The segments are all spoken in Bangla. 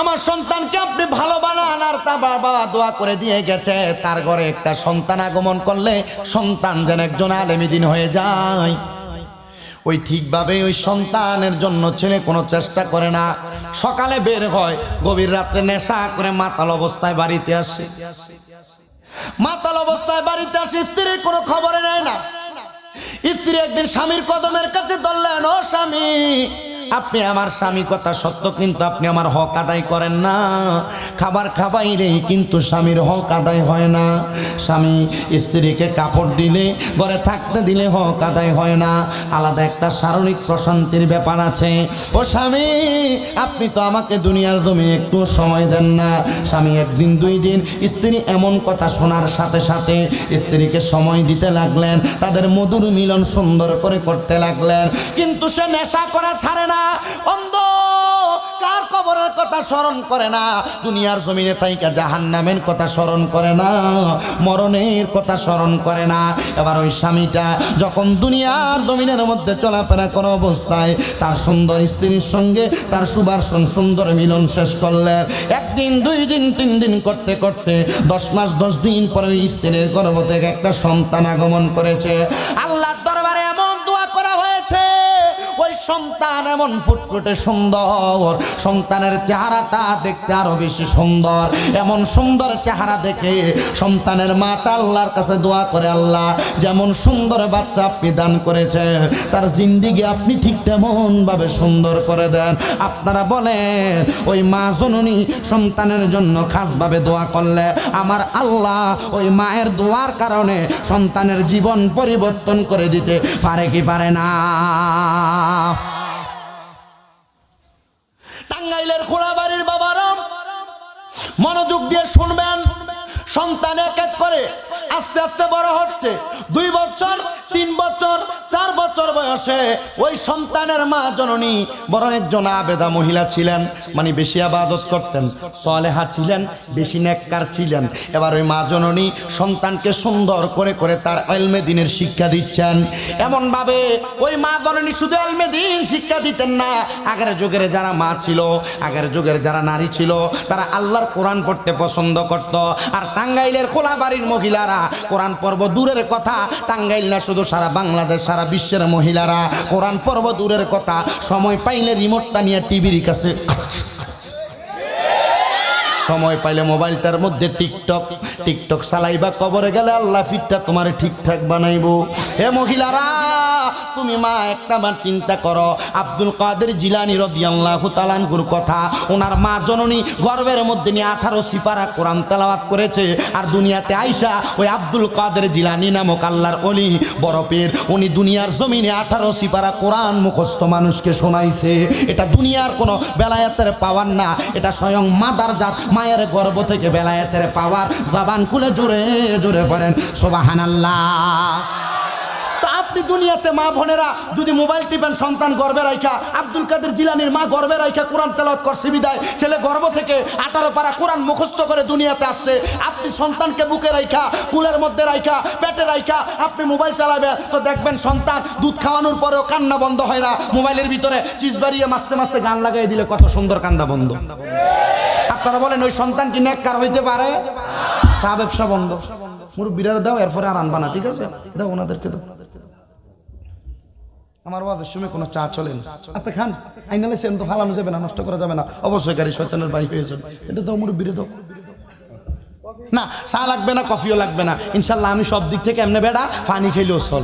আমার সন্তানকে আপনি ভালো বানান, আর তা বাবা দোয়া করে দিয়ে গেছে। তার ঘরে একটা সন্তান আগমন করলে সন্তান যেন একজন আলেমিদিন হয়ে যায়। ওই ঠিকভাবে ওই সন্তানের জন্য ছেলে কোনো চেষ্টা করে না। সকালে বের হয়, গভীর রাত্রে নেশা করে মাতাল অবস্থায় বাড়িতে আসে। মাতাল অবস্থায় বাড়িতে আসে, স্ত্রীর কোনো খবরে নেয় না। স্ত্রী একদিন স্বামীর কদমের কাছে ধরলেন, ও স্বামী আপনি আমার স্বামী কথা সত্য, কিন্তু আপনি আমার হক আদায় করেন না। খাবার খাবাইলেই কিন্তু স্বামীর হক আদায় হয় না। স্বামী স্ত্রীকে কাপড় দিলে, ঘরে থাকতে দিলে হক আদায় হয় না। আলাদা একটা শারীরিক প্রশান্তির ব্যাপার আছে। ও স্বামী, আপনি তো আমাকে দুনিয়ার জমিনে একটু সময় দেন না। স্বামী একদিন, দুই দিন, স্ত্রী এমন কথা শোনার সাথে সাথে স্ত্রীকে সময় দিতে লাগলেন, তাদের মধুর মিলন সুন্দর করে করতে লাগলেন। কিন্তু সে নেশা করা ছাড়ে না। অন্ধ কার কবরের কথা স্মরণ করে না, দুনিয়ার জমিনে তাইকা জাহান নামের কথা স্মরণ করে না, মরণের কথা স্মরণ করে না। এবার ওই স্বামীটা যখন দুনিয়ার জমিনের মধ্যে চলাফেরা অবস্থায়, তার সুন্দর স্ত্রীর সঙ্গে তার সুবাসন সুন্দর মিলন শেষ করলেন একদিন, দুই দিন, তিন দিন করতে করতে দশ মাস, দশ দিন পরে ওই স্ত্রীর গর্ভ থেকে একটা সন্তান আগমন করেছে। আল্লাহ সন্তান এমন ফুটফুটে সুন্দর। সন্তানের চেহারাটা দেখতে আরও বেশি সুন্দর। এমন সুন্দর চেহারা দেখে সন্তানের মাটা আল্লাহর কাছে দোয়া করে আল্লাহ, যেমন সুন্দর বাচ্চা আপনি দান করেছে তার জিন্দিগি আপনি ঠিক তেমন ভাবে সুন্দর করে দেন। আপনারা বলেন, ওই মা জননী সন্তানের জন্য খাসভাবে দোয়া করলে আমার আল্লাহ ওই মায়ের দোয়ার কারণে সন্তানের জীবন পরিবর্তন করে দিতে পারে কি পারে না? টাঙ্গাইলের খোলাবাড়ির বাবারাম। মনোযোগ দিয়ে শুনবেন। সন্তান এক এক করে। আস্তে আস্তে বড় হচ্ছে। দুই বছর, তিন বছর, চার বছর বয়সে ওই সন্তানের মা জননী বড় একজন আবেদা মহিলা ছিলেন মানে বেশি আবাদত করতেন, সলেহা ছিলেন, বেশি নেককার ছিলেন। এবার ওই মা জননী সন্তানকে সুন্দর করে করে তার এলমে দিনের শিক্ষা দিচ্ছেন। এমনভাবে ওই মা জননী শুধু এলমে দিন শিক্ষা দিতেন না, আগের যুগের যারা মা ছিল, আগের যুগের যারা নারী ছিল, তারা আল্লাহর কোরআন পড়তে পছন্দ করত, আর টাঙ্গাইলের খোলা বাড়ির মহিলারা কোরআন পর্ব দূরের কথা টাঙ্গাইল না, শুধু সারা বাংলাদেশ, সারা বিশ্বের মহিলারা। কোরআন পর্ব দূরের কথা, সময় পাইলে রিমোটটা নিয়ে টিভির কাছে সময় পাইলে মোবাইলটার মধ্যে টিকটক টিকটক চালাইবা, কবরে গেলে আল্লাহ ফিটটা তোমার ঠিকঠাক বানাইব। হে মহিলারা! তুমি মা, একটা বার চিন্তা করো। আব্দুল কাদের জিলানি রদিয়াল্লাহু তালানহুর কথা, ওনার মা জননী গর্বের মধ্যে নিয়ে আঠারো সিপারা কোরআন তেলাওয়াত করেছে, আর দুনিয়াতে আইসা ওই আব্দুল কাদের জিলানি নামক আল্লাহর অলি বরফের উনি দুনিয়ার জমিনে আঠারো সিপারা কোরআন মুখস্থ মানুষকে শোনাইছে। এটা দুনিয়ার কোনো বেলায়াতের পাওয়ার না, এটা স্বয়ং মাদার জাত, মায়ের গর্ভ থেকে বেলায়াতের পাওয়ার। জাবান খুলে জোরে জোরে পড়েন সোবাহানাল্লাহ। তো আপনি দুনিয়াতে মা বোনেরা যদি মোবাইল টিপেন সন্তান গর্বে রাইখা, আব্দুল কাদের জিলানির মা গর্বে রাইখা কোরআন তেলাওয়াত করছে বিদায়। ছেলে গর্ভ থেকে আঠারো পারা কোরআন মুখস্থ করে দুনিয়াতে আসছে। আপনি সন্তানকে বুকে রাইখা, কুলের মধ্যে রাইখা, পেটে রাইখা, আপনি মোবাইল চালাবেন, তো দেখবেন সন্তান দুধ খাওয়ানোর পরেও কান্না বন্ধ হয় না। মোবাইলের ভিতরে চিজ বাড়িয়ে মাসতে মাসতে গান লাগাই দিলে কত সুন্দর কান্দা বন্ধ। আপনারা বলেন, ওই সন্তান কি নেককার হইতে পারে? চা ব্যবসা বন্ধ। মুরব্বীরা দাও, এরপরে আর আনবা না, ঠিক আছে? দাও ওনাদেরকে দাও। আমার ওয়াজের সময় কোনো চা চলে না। আপনি খান, আইনালে সেন তো ফালানো যাবে না, নষ্ট করা যাবে না। অবশ্যই গাড়ি শয়তানের বাড়ি হয়ে যাবে। এটা তো মুরব্বীরে দাও না, চা লাগবে না, কফিও লাগবে না। ইনশাল্লাহ আমি সব দিক থেকে এমনি বেড়া, পানি খেলেও চল।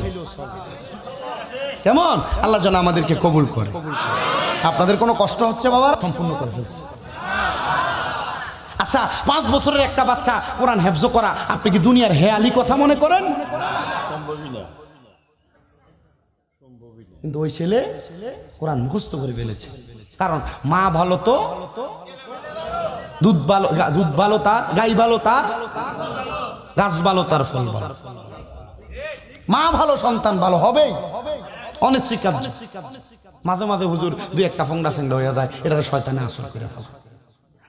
কেমন? আল্লাহ যেন আমাদেরকে কবুল করে। আপনাদের কোনো কষ্ট হচ্ছে বাবা? সম্পূর্ণ করে ফেলছে। আচ্ছা পাঁচ বছরের একটা বাচ্চা, কোরআন হেফজ করা, আপনি কি দুনিয়ার হেয়ালি কথা মনে করেন? কিন্তু ওই ছেলে কোরআন মুখস্থ করে ফেলেছে। কারণ মা ভালো তো, দুধ ভালো দুধ ভালো তার, গাই ভালো তার, গাছ ভালো তার, ফল ভালো। মা ভালো, সন্তান ভালো হবে অনেক মাঝে মাঝে হুজুর দুই একটা ফোংরা সেংডা হয়ে যায় এটা শয়তানে আসর করে ফেলে।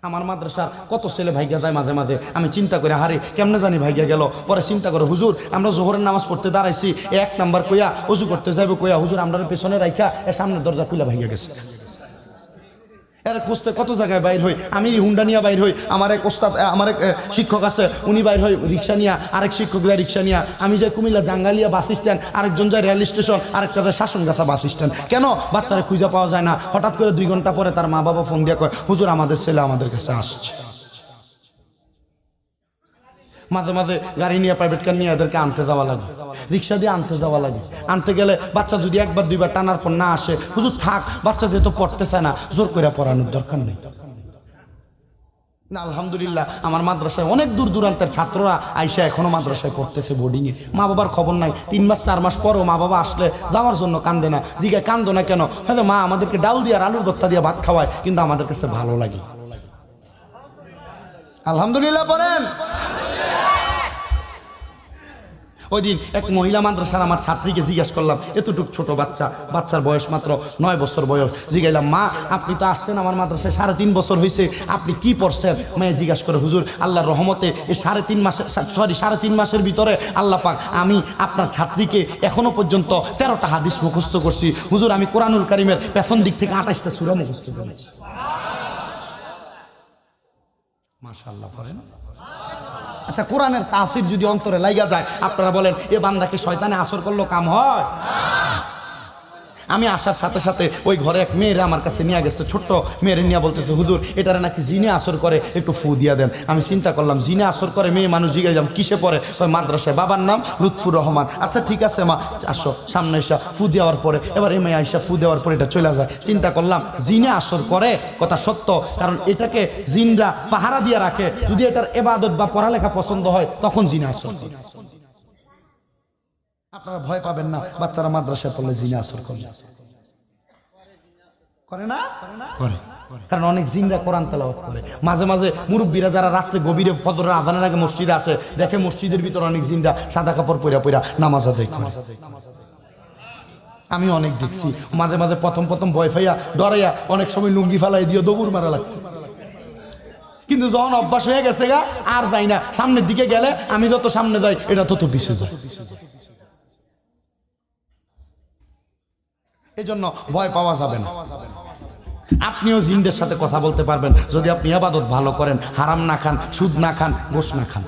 আমার মাদ্রাসার কত ছেলে ভাইগা যায় মাঝে মাঝে। আমি চিন্তা করে হারে, কেমনে জানি ভাইগা গেল? পরে চিন্তা করে, হুজুর, আমরা জোহরের নামাজ পড়তে দাঁড়াইছি। এক নাম্বার কইয়া উজু করতে যাইব কইয়া, হুজুর আমরা পেছনে রাইখা, এ সামনের দরজা খুলে ভাইগা গেছে। এর খুঁজতে কত জায়গায় বাইর হই? আমি হুন্ডা নিয়ে বাইর হই। আমার এক ওস্তাদ আমার এক শিক্ষক আছে, উনি বাইর হই রিক্সা নিয়ে। আরেক শিক্ষক যায় রিক্সা নিয়ে। আমি যাই কুমিল্লা জাঙ্গালিয়া বাস স্ট্যান্ড, আরেকজন যায় রেল স্টেশন, আরেকটা যায় শাসনগাছা বাস স্ট্যান্ড। কেন? বাচ্চারা খুঁজে পাওয়া যায় না। হঠাৎ করে দুই ঘণ্টা পরে তার মা বাবা ফোন দিয়ে কয়, হুজুর, আমাদের ছেলে আমাদের কাছে আসছে। মাঝে মাঝে গাড়ি নিয়ে প্রাইভেট কার নিয়ে এদেরকে আনতে যাওয়া লাগে। রিক্সা দিয়ে আনতে যাওয়া লাগে। আনতে গেলে বাচ্চা যদি একবার, দুইবার টানার পর না আসে, হুজুর থাক, বাচ্চা যেহেতু পড়তে চায় না, জোর করে পড়ানোর দরকার নেই। আলহামদুলিল্লাহ, আমার মাদ্রাসায় অনেক দূর দূরান্তের ছাত্ররা আইসা এখনও মাদ্রাসায় পড়তেছে বোর্ডিংয়ে মা বাবার খবর নাই, তিন মাস, চার মাস পরও মা বাবা আসলে যাওয়ার জন্য কান্দে না। জিগায় কান্দো না কেন? হয়তো মা আমাদেরকে ডাল দিয়ে আর আলুর ভর্তা দিয়ে ভাত খাওয়ায়, কিন্তু আমাদের কাছে ভালো লাগে। আলহামদুলিল্লাহ, পড়েন? ওই দিন এক মহিলা মাদ্রাসার আমার ছাত্রীকে জিজ্ঞেস করলাম, এতটুক ছোট বাচ্চা, বাচ্চার বয়স মাত্র নয় বছর বয়স? জিগাইলাম, মা, আপনি তো আসছেন আমার মাদ্রাসায়, সাড়ে তিন বছর হয়েছে আপনি কি পড়ছেন? মেয়ে জিজ্ঞাসা করে, হুজুর, আল্লাহর রহমতে এই সাড়ে তিন মাসের সরি, সাড়ে তিন মাসের ভিতরে আল্লাহ পাক, আমি আপনার ছাত্রীকে এখনও পর্যন্ত তেরোটা হাদিস মুখস্থ করছি। হুজুর, আমি কোরআনুল কারিমের পেছন দিক থেকে আঠাশটা সুরা মুখস্থ করেছি। মাশাল্লাহ পড়েন? আচ্ছা কোরআনের তাসির যদি অন্তরে লাইগা যায়, আপনারা বলেন, এ বান্দাকে শয়তানে আসর করল কাম হয়? আমি আসার সাথে সাথে ওই ঘরে এক মেয়েরা আমার কাছে নিয়ে গেছে, ছোট্ট মেয়েরে নিয়ে বলতেছে, হুজুর, এটারে নাকি জিনে আসর করে, একটু ফু দিয়া দেন। আমি চিন্তা করলাম, জিনে আসর করে মেয়ে মানুষ জিজ্ঞাসা কিসে পড়ে? ওই মাদ্রাসায়। বাবার নাম লুৎফুর রহমান। আচ্ছা ঠিক আছে মা, আসো, সামনে এসা, ফু দেওয়ার পরে। এবার এই মেয়ে আইসা ফু দেওয়ার পরে এটা চলে যায়। চিন্তা করলাম, জিনে আসর করে? কথা সত্য, কারণ এটাকে জিনরা পাহারা দিয়ে রাখে। যদি এটার এবাদত বা পড়ালেখা পছন্দ হয়, তখন জিনে আসর। আপনারা ভয় পাবেন না। বাচ্চারা মাদ্রাসায় পড়লে জিনে আসর করে। করে না? করে। কারণ অনেক জিনরা কোরআন তেলাওয়াত করে। মাঝে মাঝে মুরব্বীরা যারা রাত্রে গভীরে ফজরের আজানের আগে মসজিদে আসে দেখে মসজিদের ভিতর অনেক জিনরা সাদা কাপড় পইরা পইরা নামাজ আদায় করে। আমি অনেক দেখছি। মাঝে মাঝে প্রথম প্রথম ভয় ফাইয়া ডরাইয়া অনেক সময় লুঙ্গি ফালাই দিয়ে দৌড় মারা লাগছে। কিন্তু যখন অভ্যাস হয়ে গেছে গা আর যাই না। সামনের দিকে গেলে আমি যত সামনে যাই এটা তত পিছিয়ে যায়। এই জন্য ভয় পাওয়া যাবে না। আপনিও জিনদের সাথে কথা বলতে পারবেন। যদি আপনি আবাদত ভালো করেন, হারাম না খান, সুদ না খান গোস না খান।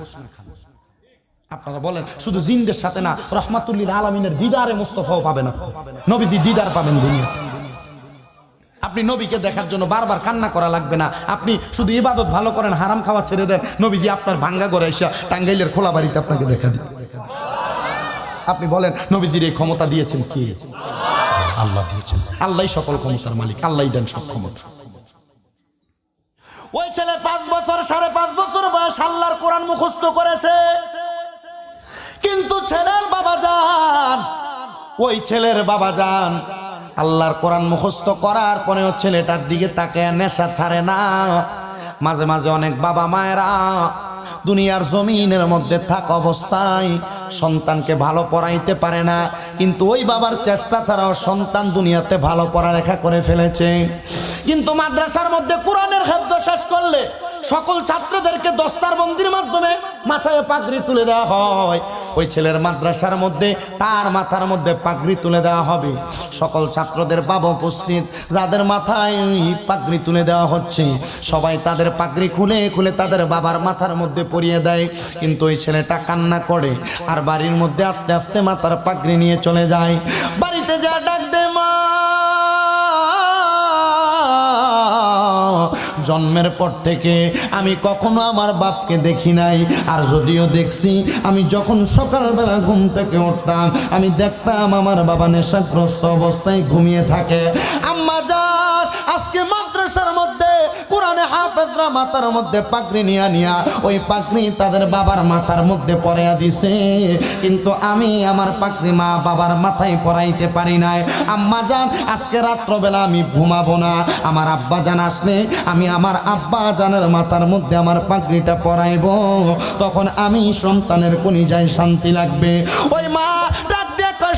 আপনারা বলেন, শুধু জিনদের সাথে না, রহমাতুল্লিল আলমিনের দিদারে মুস্তফাও পাবেন নবীজি দিদার পাবেন দুনিয়া আপনি নবীকে দেখার জন্য বারবার কান্না করা লাগবে না। আপনি শুধু ইবাদত ভালো করেন, হারাম খাওয়া ছেড়ে দেন। নবীজি আপনার ভাঙ্গা করে এসে টাঙ্গাইলের খোলা বাড়িতে আপনাকে দেখা দিন আপনি বলেন, নবীজির এই ক্ষমতা দিয়েছেন কে? আল্লাহ দিয়েছেন। আল্লাহ সকল ক্ষমতার মালিক, আল্লাহ দেন সব ক্ষমতা। ওই ছেলে পাঁচ বছর, সাড়ে পাঁচ বছর বয়স আল্লাহর কোরআন মুখস্থ করেছে। কিন্তু ছেলের বাবা যান ওই ছেলের বাবা যান আল্লাহর কোরআন মুখস্থ করার পরেও ছেলেটার দিকে তাকে নেশা ছাড়ে না। মাঝে মাঝে অনেক বাবা মায়েরা দুনিয়ার জমিনের মধ্যে থাক অবস্থায়, সন্তানকে ভালো পড়াইতে পারে না, কিন্তু ওই বাবার চেষ্টা ছাড়াও সন্তান দুনিয়াতে ভালো পড়ালেখা করে ফেলেছে। কিন্তু মাদ্রাসার মধ্যে কোরআনের খাদ্য শেষ করলে সকল ছাত্রদেরকে দস্তার বন্দির মাধ্যমে মাথায় পাগড়ি তুলে দেওয়া হয়। ওই ছেলের মাদ্রাসার মধ্যে, তার মাথার মধ্যে পাগড়ি তুলে দেওয়া হবে। সকল ছাত্রদের বাবা উপস্থিত, যাদের মাথায় পাগড়ি তুলে দেওয়া হচ্ছে। সবাই তাদের পাগড়ি খুলে খুলে তাদের বাবার মাথার মধ্যে পরিয়ে দেয়। কিন্তু ওই ছেলেটা কান্না করে আর বাড়ির মধ্যে আস্তে আস্তে মাথার পাগড়ি নিয়ে চলে যায়। বাড়িতে যা ডাক জন্মের পর থেকে আমি কখনো আমার বাপকে দেখি নাই। আর যদিও দেখছি, আমি যখন সকালবেলা ঘুম থেকে উঠতাম, আমি দেখতাম আমার বাবা নেশাগ্রস্ত অবস্থায় ঘুমিয়ে থাকে। আম্মা যান হাফেজরা মাথার মধ্যে পাগড়ি নিয়া নিয়া ওই পাগড়ি তাদের বাবার মাথার মধ্যে পরাইয়া দিছে। কিন্তু আমি আমার পাগড়ি মা বাবার মাথায় পরাইতে পারি নাই। আম্মা যান, আজকে রাত্রবেলা আমি ঘুমাবো না। আমার আব্বা জান আসলে আমি আমার আব্বা জানের মাথার মধ্যে আমার পাগড়িটা পরাইব। তখন আমি সন্তানের কোনি যাই শান্তি লাগবে। ওই মা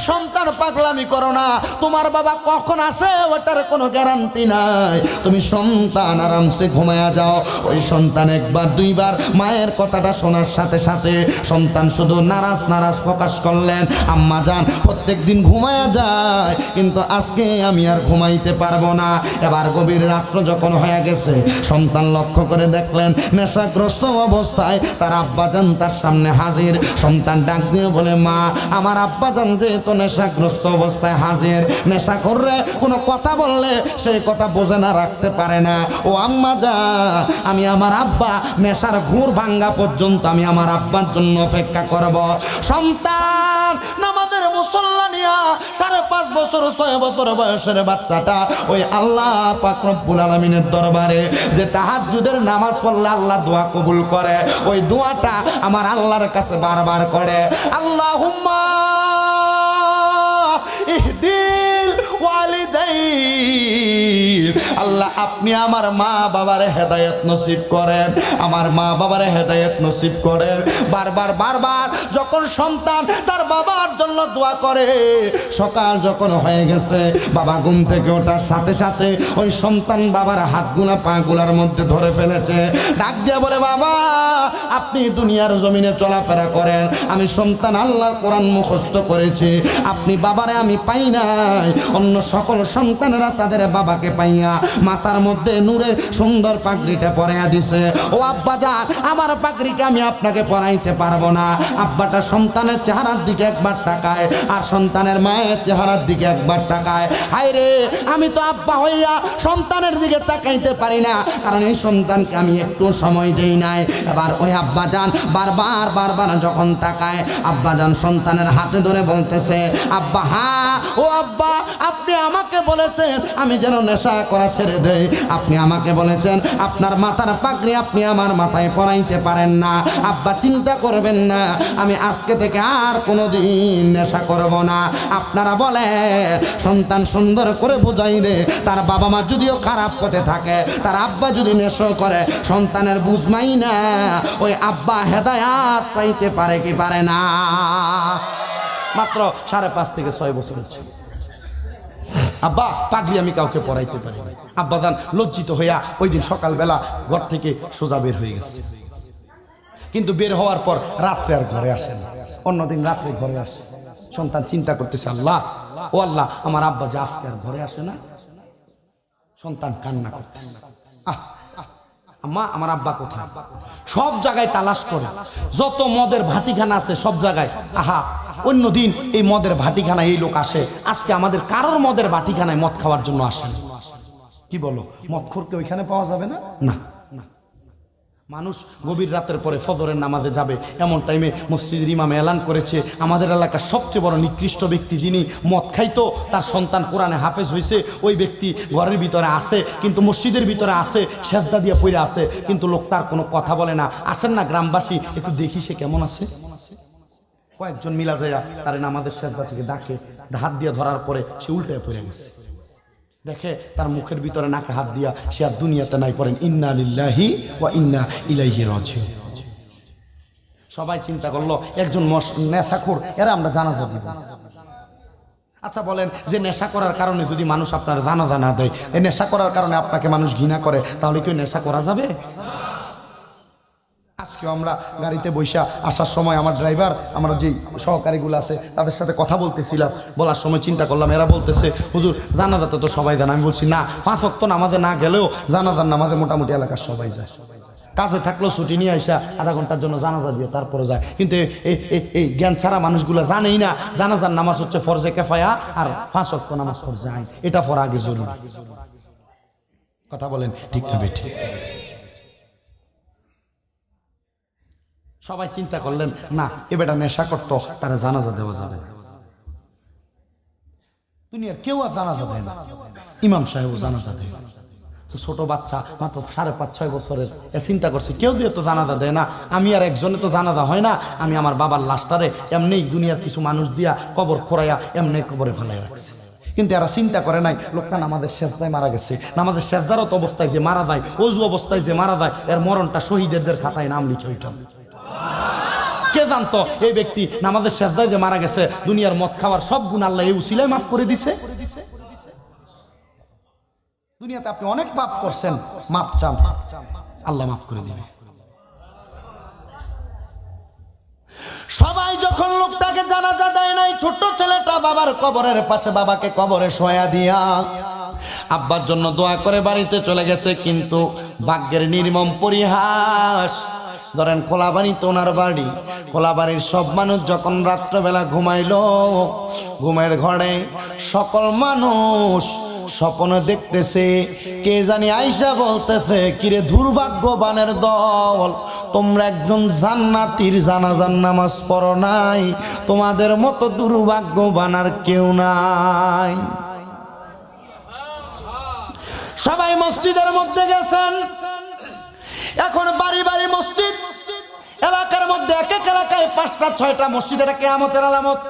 সন্তান পাগলামি করো না। তোমার বাবা কখন আসে ওটার কোনো গ্যারান্টি নাই। তুমি সন্তান আরামসে ঘুমায়া যাও। ওই সন্তান একবার, দুইবার মায়ের কথাটা শোনার সাথে সাথে সন্তান শুধু নারাজ নারাজ প্রকাশ করলেন, আম্মা যান, প্রত্যেক দিন ঘুমায়া যায়, কিন্তু আজকে আমি আর ঘুমাইতে পারব না। এবার গভীর রাত্র যখন হয়ে গেছে, সন্তান লক্ষ্য করে দেখলেন, নেশাগ্রস্ত অবস্থায় তার আব্বাজান তার সামনে হাজির। সন্তান ডাক দিয়ে বলে, মা, আমার আব্বাজান যেহেতু নেশাগ্রস্ত অবস্থায় হাজির। নেশা করলে কোনো কথা বললে সেই কথা বোঝে না, রাখতে পারে না। ও আম্মা যা, আমি আমার আব্বা, নেশার ঘুর ভাঙ্গা পর্যন্ত আমি আমার আব্বার জন্য অপেক্ষা করব। সন্তান, নামাজের মুসল্লা নিয়া সাড়ে পাঁচ বছর, ছয় বছর বয়সের বাচ্চাটা ওই আল্লাহ পাক রব্বুল আলমিনের দরবারে যে তাহাজ্জুদের নামাজ পড়লে আল্লাহ দোয়া কবুল করে। ওই দোয়াটা আমার আল্লাহর কাছে বারবার করে। আল্লাহ ইহদিল did. আল্লাহ, আপনি আমার মা বাবার হেদায়েত নসিব করেন। আমার মা বাবার হেদায়েত নসিব করেন। বারবার বারবার যখন সন্তান তার বাবার জন্য দোয়া করে, সকাল যখন হয়ে গেছে, বাবা ঘুম থেকে ওঠার সাথে সাথে ওই সন্তান বাবার হাতগুলা পাগুলার মধ্যে ধরে ফেলেছে। ডাক দিয়ে বলে, বাবা, আপনি দুনিয়ার জমিনে চলাফেরা করেন। আমি সন্তান আল্লাহর কোরআন মুখস্থ করেছি। আপনি বাবারে আমি পাই নাই। অন্য সকল সন্তানেরা তাদের বাবাকে পাইয়া মাথার মধ্যে নূরে সুন্দর পাগড়িটা পরাইয়া দিছে। ও আব্বা যান আমার পাগড়িকে আমি আপনাকে পরাইতে পারব না। আব্বাটা সন্তানের চেহারার দিকে একবার তাকায় আর সন্তানের মায়ের চেহারার দিকে একবার তাকায়। হায় রে, আমি তো আব্বা হইয়া সন্তানের দিকে তাকাইতে পারি না। কারণ এই সন্তানকে আমি একটু সময় দেই নাই। এবার ওই আব্বা যান, বারবার বারবার যখন তাকায়, আব্বা যান সন্তানের হাতে ধরে বলতেছে, আব্বা, হা, ও আব্বা আপনি আমাকে বলেছেন, আমি যেন নেশা করা ছেড়ে দেই। আপনি আমাকে বলেছেন, আপনার মাথার পাগড়ি আপনি আমার মাথায় পরাইতে পারেন না। আব্বা, চিন্তা করবেন না, আমি আজকে থেকে আর কোনো দিন নেশা করব না। আপনারা বলে, সন্তান সুন্দর করে বুঝাইলে, তার বাবা মা যদিও খারাপ পথে থাকে, তার আব্বা যদি নেশা করে, সন্তানের বুঝমাই না, ওই আব্বা হেদায়াত পাইতে পারে কি পারে না? মাত্র সাড়ে পাঁচ থেকে ছয় বছর হচ্ছে আব্বা, পাগলি আমি কাউকে পড়াইতে পারি আব্বা যান লজ্জিত হইয়া ওই দিন সকালবেলা ঘর থেকে সোজা বের হয়ে গেছে। কিন্তু বের হওয়ার পর রাত্রে আর ঘরে আসে না। অন্যদিন রাত্রে ঘরে আসে। সন্তান চিন্তা করতেছে, আল্লাহ, ও আল্লাহ, আমার আব্বা যে আজকে আর ঘরে আসে না। সন্তান কান্না করতেছে। আহ আম্মা, আমার আব্বা কোথায়? সব জায়গায় তালাশ করে। যত মদের ভাটিখানা আছে, সব জায়গায়। আহা, অন্য দিন এই মদের ভাটিখানায় এই লোক আসে। আজকে আমাদের কারোর মদের ভাটিখানায় মদ খাওয়ার জন্য আসে কি বলো? মদ খোরকে ওইখানে পাওয়া যাবে না? না। মানুষ গভীর রাতের পরে ফজরের নামাজে যাবে। এমন টাইমে মসজিদের ইমামে এলান করেছে, আমাদের এলাকার সবচেয়ে বড় নিকৃষ্ট ব্যক্তি যিনি মদ খাইতো, তার সন্তান কোরআনে হাফেজ হয়েছে ওই ব্যক্তি ঘরের ভিতরে আসে কিন্তু মসজিদের ভিতরে আসে সেজদা দিয়ে পড়ে আসে কিন্তু লোকটার কোনো কথা বলে না। আসেন না গ্রামবাসী, একটু দেখি সে কেমন আছে। কয়েকজন মিলা যাইয়া তার আমাদের সেজদা থেকে ডাকে, হাত দিয়ে ধরার পরে সে উল্টে পড়ে গেছে। দেখে তার মুখের ভিতরে নাকে হাত দিয়া সে আর দুনিয়াতে নাই পড়েন। ইন্না লিল্লাহি ওয়া ইন্না ইলাইহি রাজিউন। সবাই চিন্তা করল, একজন নেশাখোর, এরা আমরা জানাজা দিব। আচ্ছা বলেন, যে নেশা করার কারণে যদি মানুষ আপনার জানাজা না দেয়, এই নেশা করার কারণে আপনাকে মানুষ ঘৃণা করে, তাহলে কি নেশা করা যাবে? আজকে আমরা গাড়িতে বৈশা আসার সময় আমার ড্রাইভার, আমরা যে সহকারীগুলো আছে, তাদের সাথে কথা বলতেছিলাম। বলার সময় চিন্তা করলাম, এরা বলতেছে, হুজুর জানাজাতে তো সবাই জান। আমি বলছি, না, পাঁচ অক্ত নামাজে না গেলেও জানাজার নামাজে মোটামুটি এলাকার সবাই যায়। কাজে থাকলেও ছুটি নিয়ে আসা আধা ঘণ্টার জন্য জানাজা দিয়ে তারপরে যায়। কিন্তু এই- জ্ঞান ছাড়া মানুষগুলো জানেই না, জানাজার নামাজ হচ্ছে ফরজে কেফায়া আর পাঁচ অক্ত নামাজ ফরজে আইন। এটা পর আগে জরুরি। কথা বলেন, ঠিক না ঠিক সবাই চিন্তা করলেন, না, এ বেটা নেশা করতো, তারা জানাজা দেওয়া যাবে। দুনিয়ার কেউ আর জানাজা দেয় না। ইমাম সাহেবও জানাজা দেয় তো ছোট বাচ্চা মাত্র সাড়ে পাঁচ, ছয় বছরের চিন্তা করছে, কেউ যেহেতু জানাজা দেয় না, আমি আর একজনে তো জানাজা হয় না, আমি আমার বাবার লাশটারে এমনি দুনিয়ার কিছু মানুষ দিয়া কবর খোরাইয়া এমনি কবরে ফেলাই রাখছে। কিন্তু এরা চিন্তা করে নাই লোকটা নামাজের শেষদায় মারা গেছে। নামাজের শেষদারত অবস্থায় যে মারা যায়, অজু অবস্থায় যে মারা যায়, এর মরণটা শহীদদের খাতায় নাম লিখে ওইটা। কে জানতো? এই ব্যক্তি নামাজের শেষদায় যে মারা গেছে, দুনিয়ার মদ খাওয়ার সব গুণ আল্লাহ এই উসিলায় মাফ করে দিছে। দুনিয়াতে আপনি অনেক পাপ করছেন মাপ চান। আল্লাহ মাফ করে দিবে। সবাই যখন লোকটাকে জানাজা দেয় নাই, ছোট্ট ছেলেটা বাবার কবরের পাশে বাবাকে কবরে শোয়া দিয়া আব্বার জন্য দোয়া করে বাড়িতে চলে গেছে, কিন্তু ভাগ্যের নির্মম পরিহাস ধরেন কোলাবাড়িতে ওনার বাড়ি। কোলাবাড়ির সব মানুষ যখন রাত্রবেলা ঘুমাইলো, ঘুমের ঘরে সকল মানুষ স্বপ্ন দেখতেছে, কে জানি আইসা বলতেছে, কিরে দুর্ভাগ্যবানের দল, তোমরা একজন জান্নাতির জানাজান নামাজ পড়ো নাই, তোমাদের মতো দুর্ভাগ্যবান আর কেউ নাই। সবাই মসজিদের মধ্যে গেছেন। এখন বাড়ি বাড়ি মসজিদ। এলাকার মধ্যে এক এক এলাকায় পাঁচটা, ছয়টা মসজিদ, এটা কেয়ামতের আলামত।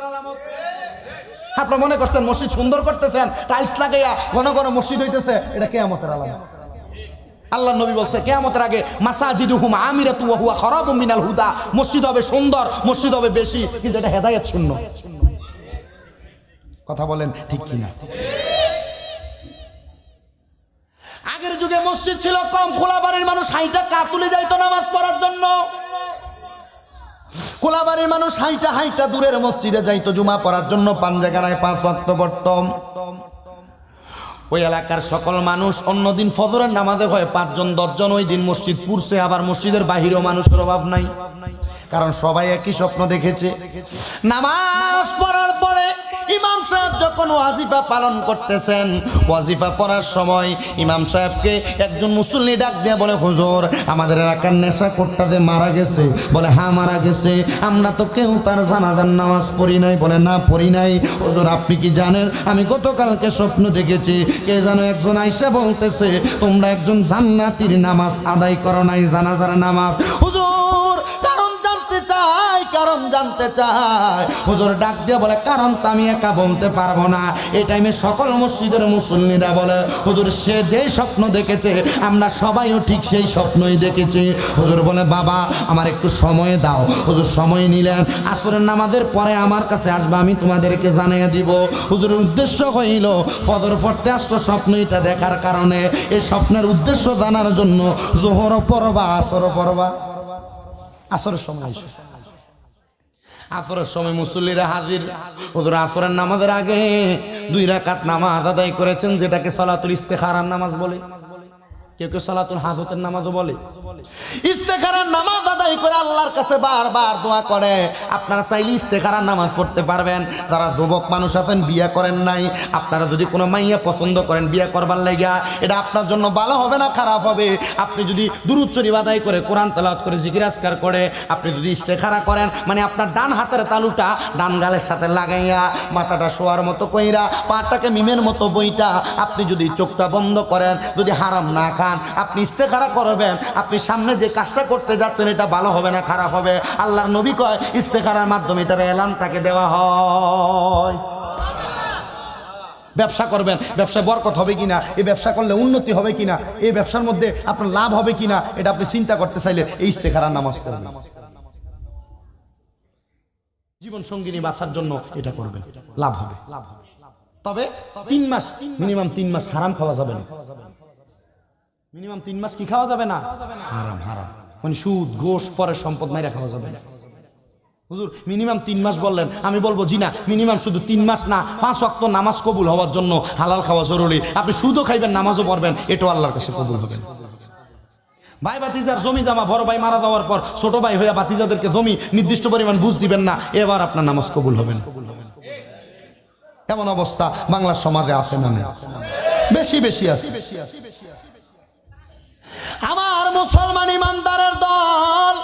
আপনার মনে করছেন মসজিদ সুন্দর করতেছেন, টাইলস লাগাইয়া ঘন ঘন মসজিদ হইতেছে, এটা কেয়ামতের আলামত। আল্লাহ নবী বলছে, কেয়ামতের আগে মাসাজিদু হুম আমিরাতু ওয়া হুয়া খারাবুম মিনাল হুদা। মসজিদ হবে সুন্দর, মসজিদ হবে বেশি, কিন্তু এটা হেদায়েত শূন্য। কথা বলেন ঠিক কিনা? আগের যুগে মসজিদ ছিল, কম খোলা বাড়ির মানুষ হাইটা কাতুলে যাইতো নামাজ পড়ার জন্য। কোলাবাড়ির মানুষ হাইটা হাইটা দূরের মসজিদে যাইতো, জুমা পড়ার জন্য পাঞ্জাগানায় পাঁচ ভক্ত ওই এলাকার সকল মানুষ অন্যদিন ফজরের নামাজে হয়, পাঁচজন, দশজন ওই দিন মসজিদ পুরছে আবার মসজিদের বাহিরেও মানুষের অভাব নাই। কারণ সবাই একই স্বপ্ন দেখেছে। নামাজ পড়ার পরে ইমাম সাহেব যখন ওয়াজিফা পালন করতেছেন, ওয়াজিফা পড়ার সময় ইমাম সাহেবকে একজন মুসল্লি ডাক দিয়ে বলে, হুজুর, আমাদের এলাকার নেশা কোট্টাতে মারা গেছে। বলে হ্যাঁ মারা গেছে। আমরা তো কেউ তার জানাজার নামাজ পড়ি নাই। বলে, না, পড়ি নাই। হুজুর, আপনি কি জানেন? আমি গতকালকে স্বপ্ন দেখেছি। কে যেন একজন আইসা বলতেছে, তোমরা একজন জান্নাতির নামাজ আদায় করো নাই, জানাজার নামাজ। হুজুর কারণ জানতে চাই হুজুর ডাক দিয়ে বলে কারণ তো আমি একা বলতে পারব না। এই টাইমে সকল মসজিদের মুসল্লিরা বলে, হুজুর, সে যে স্বপ্ন দেখেছে, আমরা সবাইও ঠিক সেই স্বপ্নই দেখেছি। হুজুর বলে, বাবা, আমার একটু সময় দাও। হুজুর, সময় নিলেন। আসরের নামাজের পরে আমার কাছে আসবে, আমি তোমাদেরকে জানিয়ে দিব। হুজুরের উদ্দেশ্য হইল পদর পড়তে আসতো স্বপ্ন এটা দেখার কারণে। এই স্বপ্নের উদ্দেশ্য জানার জন্য জোহর পরবা আসর পরবা আসরের সময়। আসরের সময় মুসল্লিরা হাজির। ওদের আসরের নামাজের আগে দুই রাকাত নামাজ আদায় করেছেন, যেটাকে সলাতুল ইস্তেখারার নামাজ বলে। কেউ কেউ সলাতুল হাজতের নামাজও বলে। ইস্তেখারার নামাজ আদায় করে আল্লাহর কাছে বারবার দোয়া করে। আপনারা চাইলে ইস্তেখারার নামাজ পড়তে পারবেন। যারা যুবক মানুষ আছেন, বিয়ে করেন নাই। আপনারা যদি কোনো মাইয়া পছন্দ করেন, বিয়ে করবার লাগিয়া, এটা আপনার জন্য ভালো হবে না খারাপ হবে? আপনি যদি দুরুচ্চরি আদায় করে, কোরআন তেলাওয়াত করে জিকিরাজকার করে, আপনি যদি ইস্তেখারা করেন মানে আপনার ডান হাতের তালুটা ডান গালের সাথে লাগাইয়া, মাথাটা শোয়ার মতো কইরা, পাটাকে মিমের মতো বইটা আপনি যদি চোখটা বন্ধ করেন, যদি হারাম না খান আপনি ইস্তেখারা করবেন, আপনি সামনে যে কাজটা করতে যাচ্ছেন, এটা ভালো হবে না খারাপ হবে? আল্লাহর নবী কয়, ইস্তেখারার মাধ্যমে এটার এলান তাকে দেওয়া হয়। ব্যবসা করবেন, ব্যবসায় বরকত হবে কিনা? এই ব্যবসা করলে উন্নতি হবে কিনা? এই ব্যবসার মধ্যে আপনার লাভ হবে কিনা? এটা আপনি চিন্তা করতে চাইলে এই ইস্তেখারার নামাজ পড়বেন। জীবন সঙ্গিনী বাঁচার জন্য এটা করবেন। লাভ হবে লাভ হবে। তবে তিন মাস, মিনিমাম তিন মাস হারাম খাওয়া যাবে না। মিনিমাম তিন মাস কি খাওয়া যাবে না? হারাম হারাম। মানে সুদ ঘোষ পরের সম্পদ মাইরা খাওয়া যাবে না। হুজুর মিনিমাম তিন মাস বললেন আমি বলব জি না মিনিমাম শুধু তিন মাস না পাঁচ ওয়াক্ত নামাজ কবুল হওয়ার জন্য হালাল খাওয়া জরুরি। আপনি সুদও খাইবেন নামাজও পড়বেন এটাও আল্লাহর কাছে কবুল হবে। ভাই বাতিজার জমি জামা বড় ভাই মারা যাওয়ার পর ছোট ভাই হইয়া বাতিজাদেরকে জমি নির্দিষ্ট পরিমাণ বুঝ দিবেন না এবার আপনার নামাজ কবুল হবে এমন অবস্থা বাংলার সমাজে আছে না নেই? বেশি বেশি আছে। আমার মুসলমান ইমানদারের দল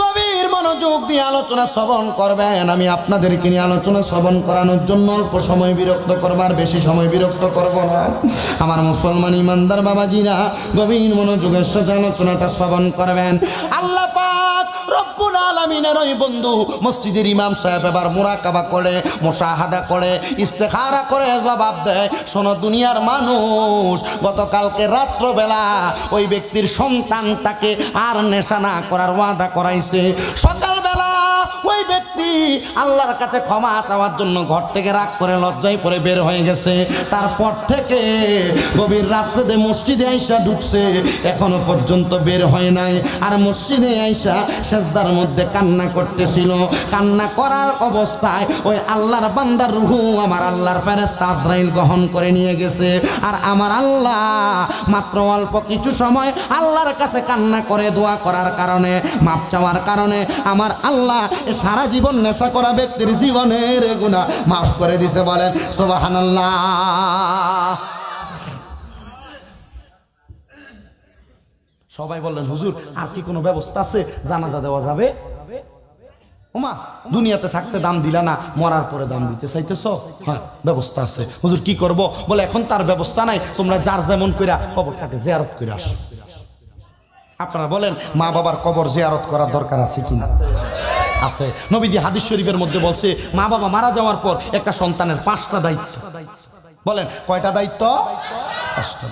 গভীর মনোযোগ দিয়ে আলোচনা শ্রবণ করবেন। আমি আপনাদেরকে নিয়ে আলোচনা শ্রবণ করানোর জন্য অল্প সময় বিরক্ত করবার বেশি সময় বিরক্ত করব না। আমার মুসলমান ইমানদার বাবাজিরা গভীর মনোযোগের সাথে আলোচনাটা শ্রবণ করবেন। আল্লাহ পাক বন্ধু ইমাম মোরাকাবা করে করে করে, জবাব দেয় দুনিয়ার মানুষ গতকালকে রাত্রবেলা ওই ব্যক্তির সন্তান তাকে আর নেশা না করার ওয়াদা করাইছে সকালবেলা ওই ব্যক্তি আল্লাহর কাছে ক্ষমা চাওয়ার জন্য ঘর থেকে রাগ করে লজ্জায় পরে বের হয়ে গেছে। তারপর থেকে গভীর রাত্রে মসজিদে আইসা ঢুকছে। এখনও পর্যন্ত বের হয় নাই। আর মসজিদে আইসা সেজদার মধ্যে কান্না করতেছিল। কান্না করার অবস্থায় ওই আল্লাহর বান্দার রুহু আমার আল্লাহর ফেরেস্তা আজরাইল গ্রহণ করে নিয়ে গেছে। আর আমার আল্লাহ মাত্র অল্প কিছু সময় আল্লাহর কাছে কান্না করে দোয়া করার কারণে, মাপ চাওয়ার কারণে আমার আল্লাহ সারা জীবন নেশা করা ব্যক্তির জীবনের গুণা? মাফ করে দিছে বলেন, সোবাহানাল্লাহ। সবাই বললেন, হুজুর, আর কি কোনো ব্যবস্থা আছে? জানাজা দেওয়া যাবে? ওমা দুনিয়াতে থাকতে দাম দিলা না, মরার পরে দাম দিতে চাইতেছ? হ্যাঁ ব্যবস্থা আছে। হুজুর, কি করব? বলে, এখন তার ব্যবস্থা নাই, তোমরা যার যেমন কইরা কবরটাকে জিয়ারত করে আসো। আপনারা বলেন মা বাবার কবর জিয়ারত করার দরকার আছে কিনা আছে। নবীজি হাদিস শরীফের মধ্যে বলছে, মা বাবা মারা যাওয়ার পর একটা সন্তানের পাঁচটা দায়িত্ব। বলেন, কয়টা দায়িত্ব? পাঁচটা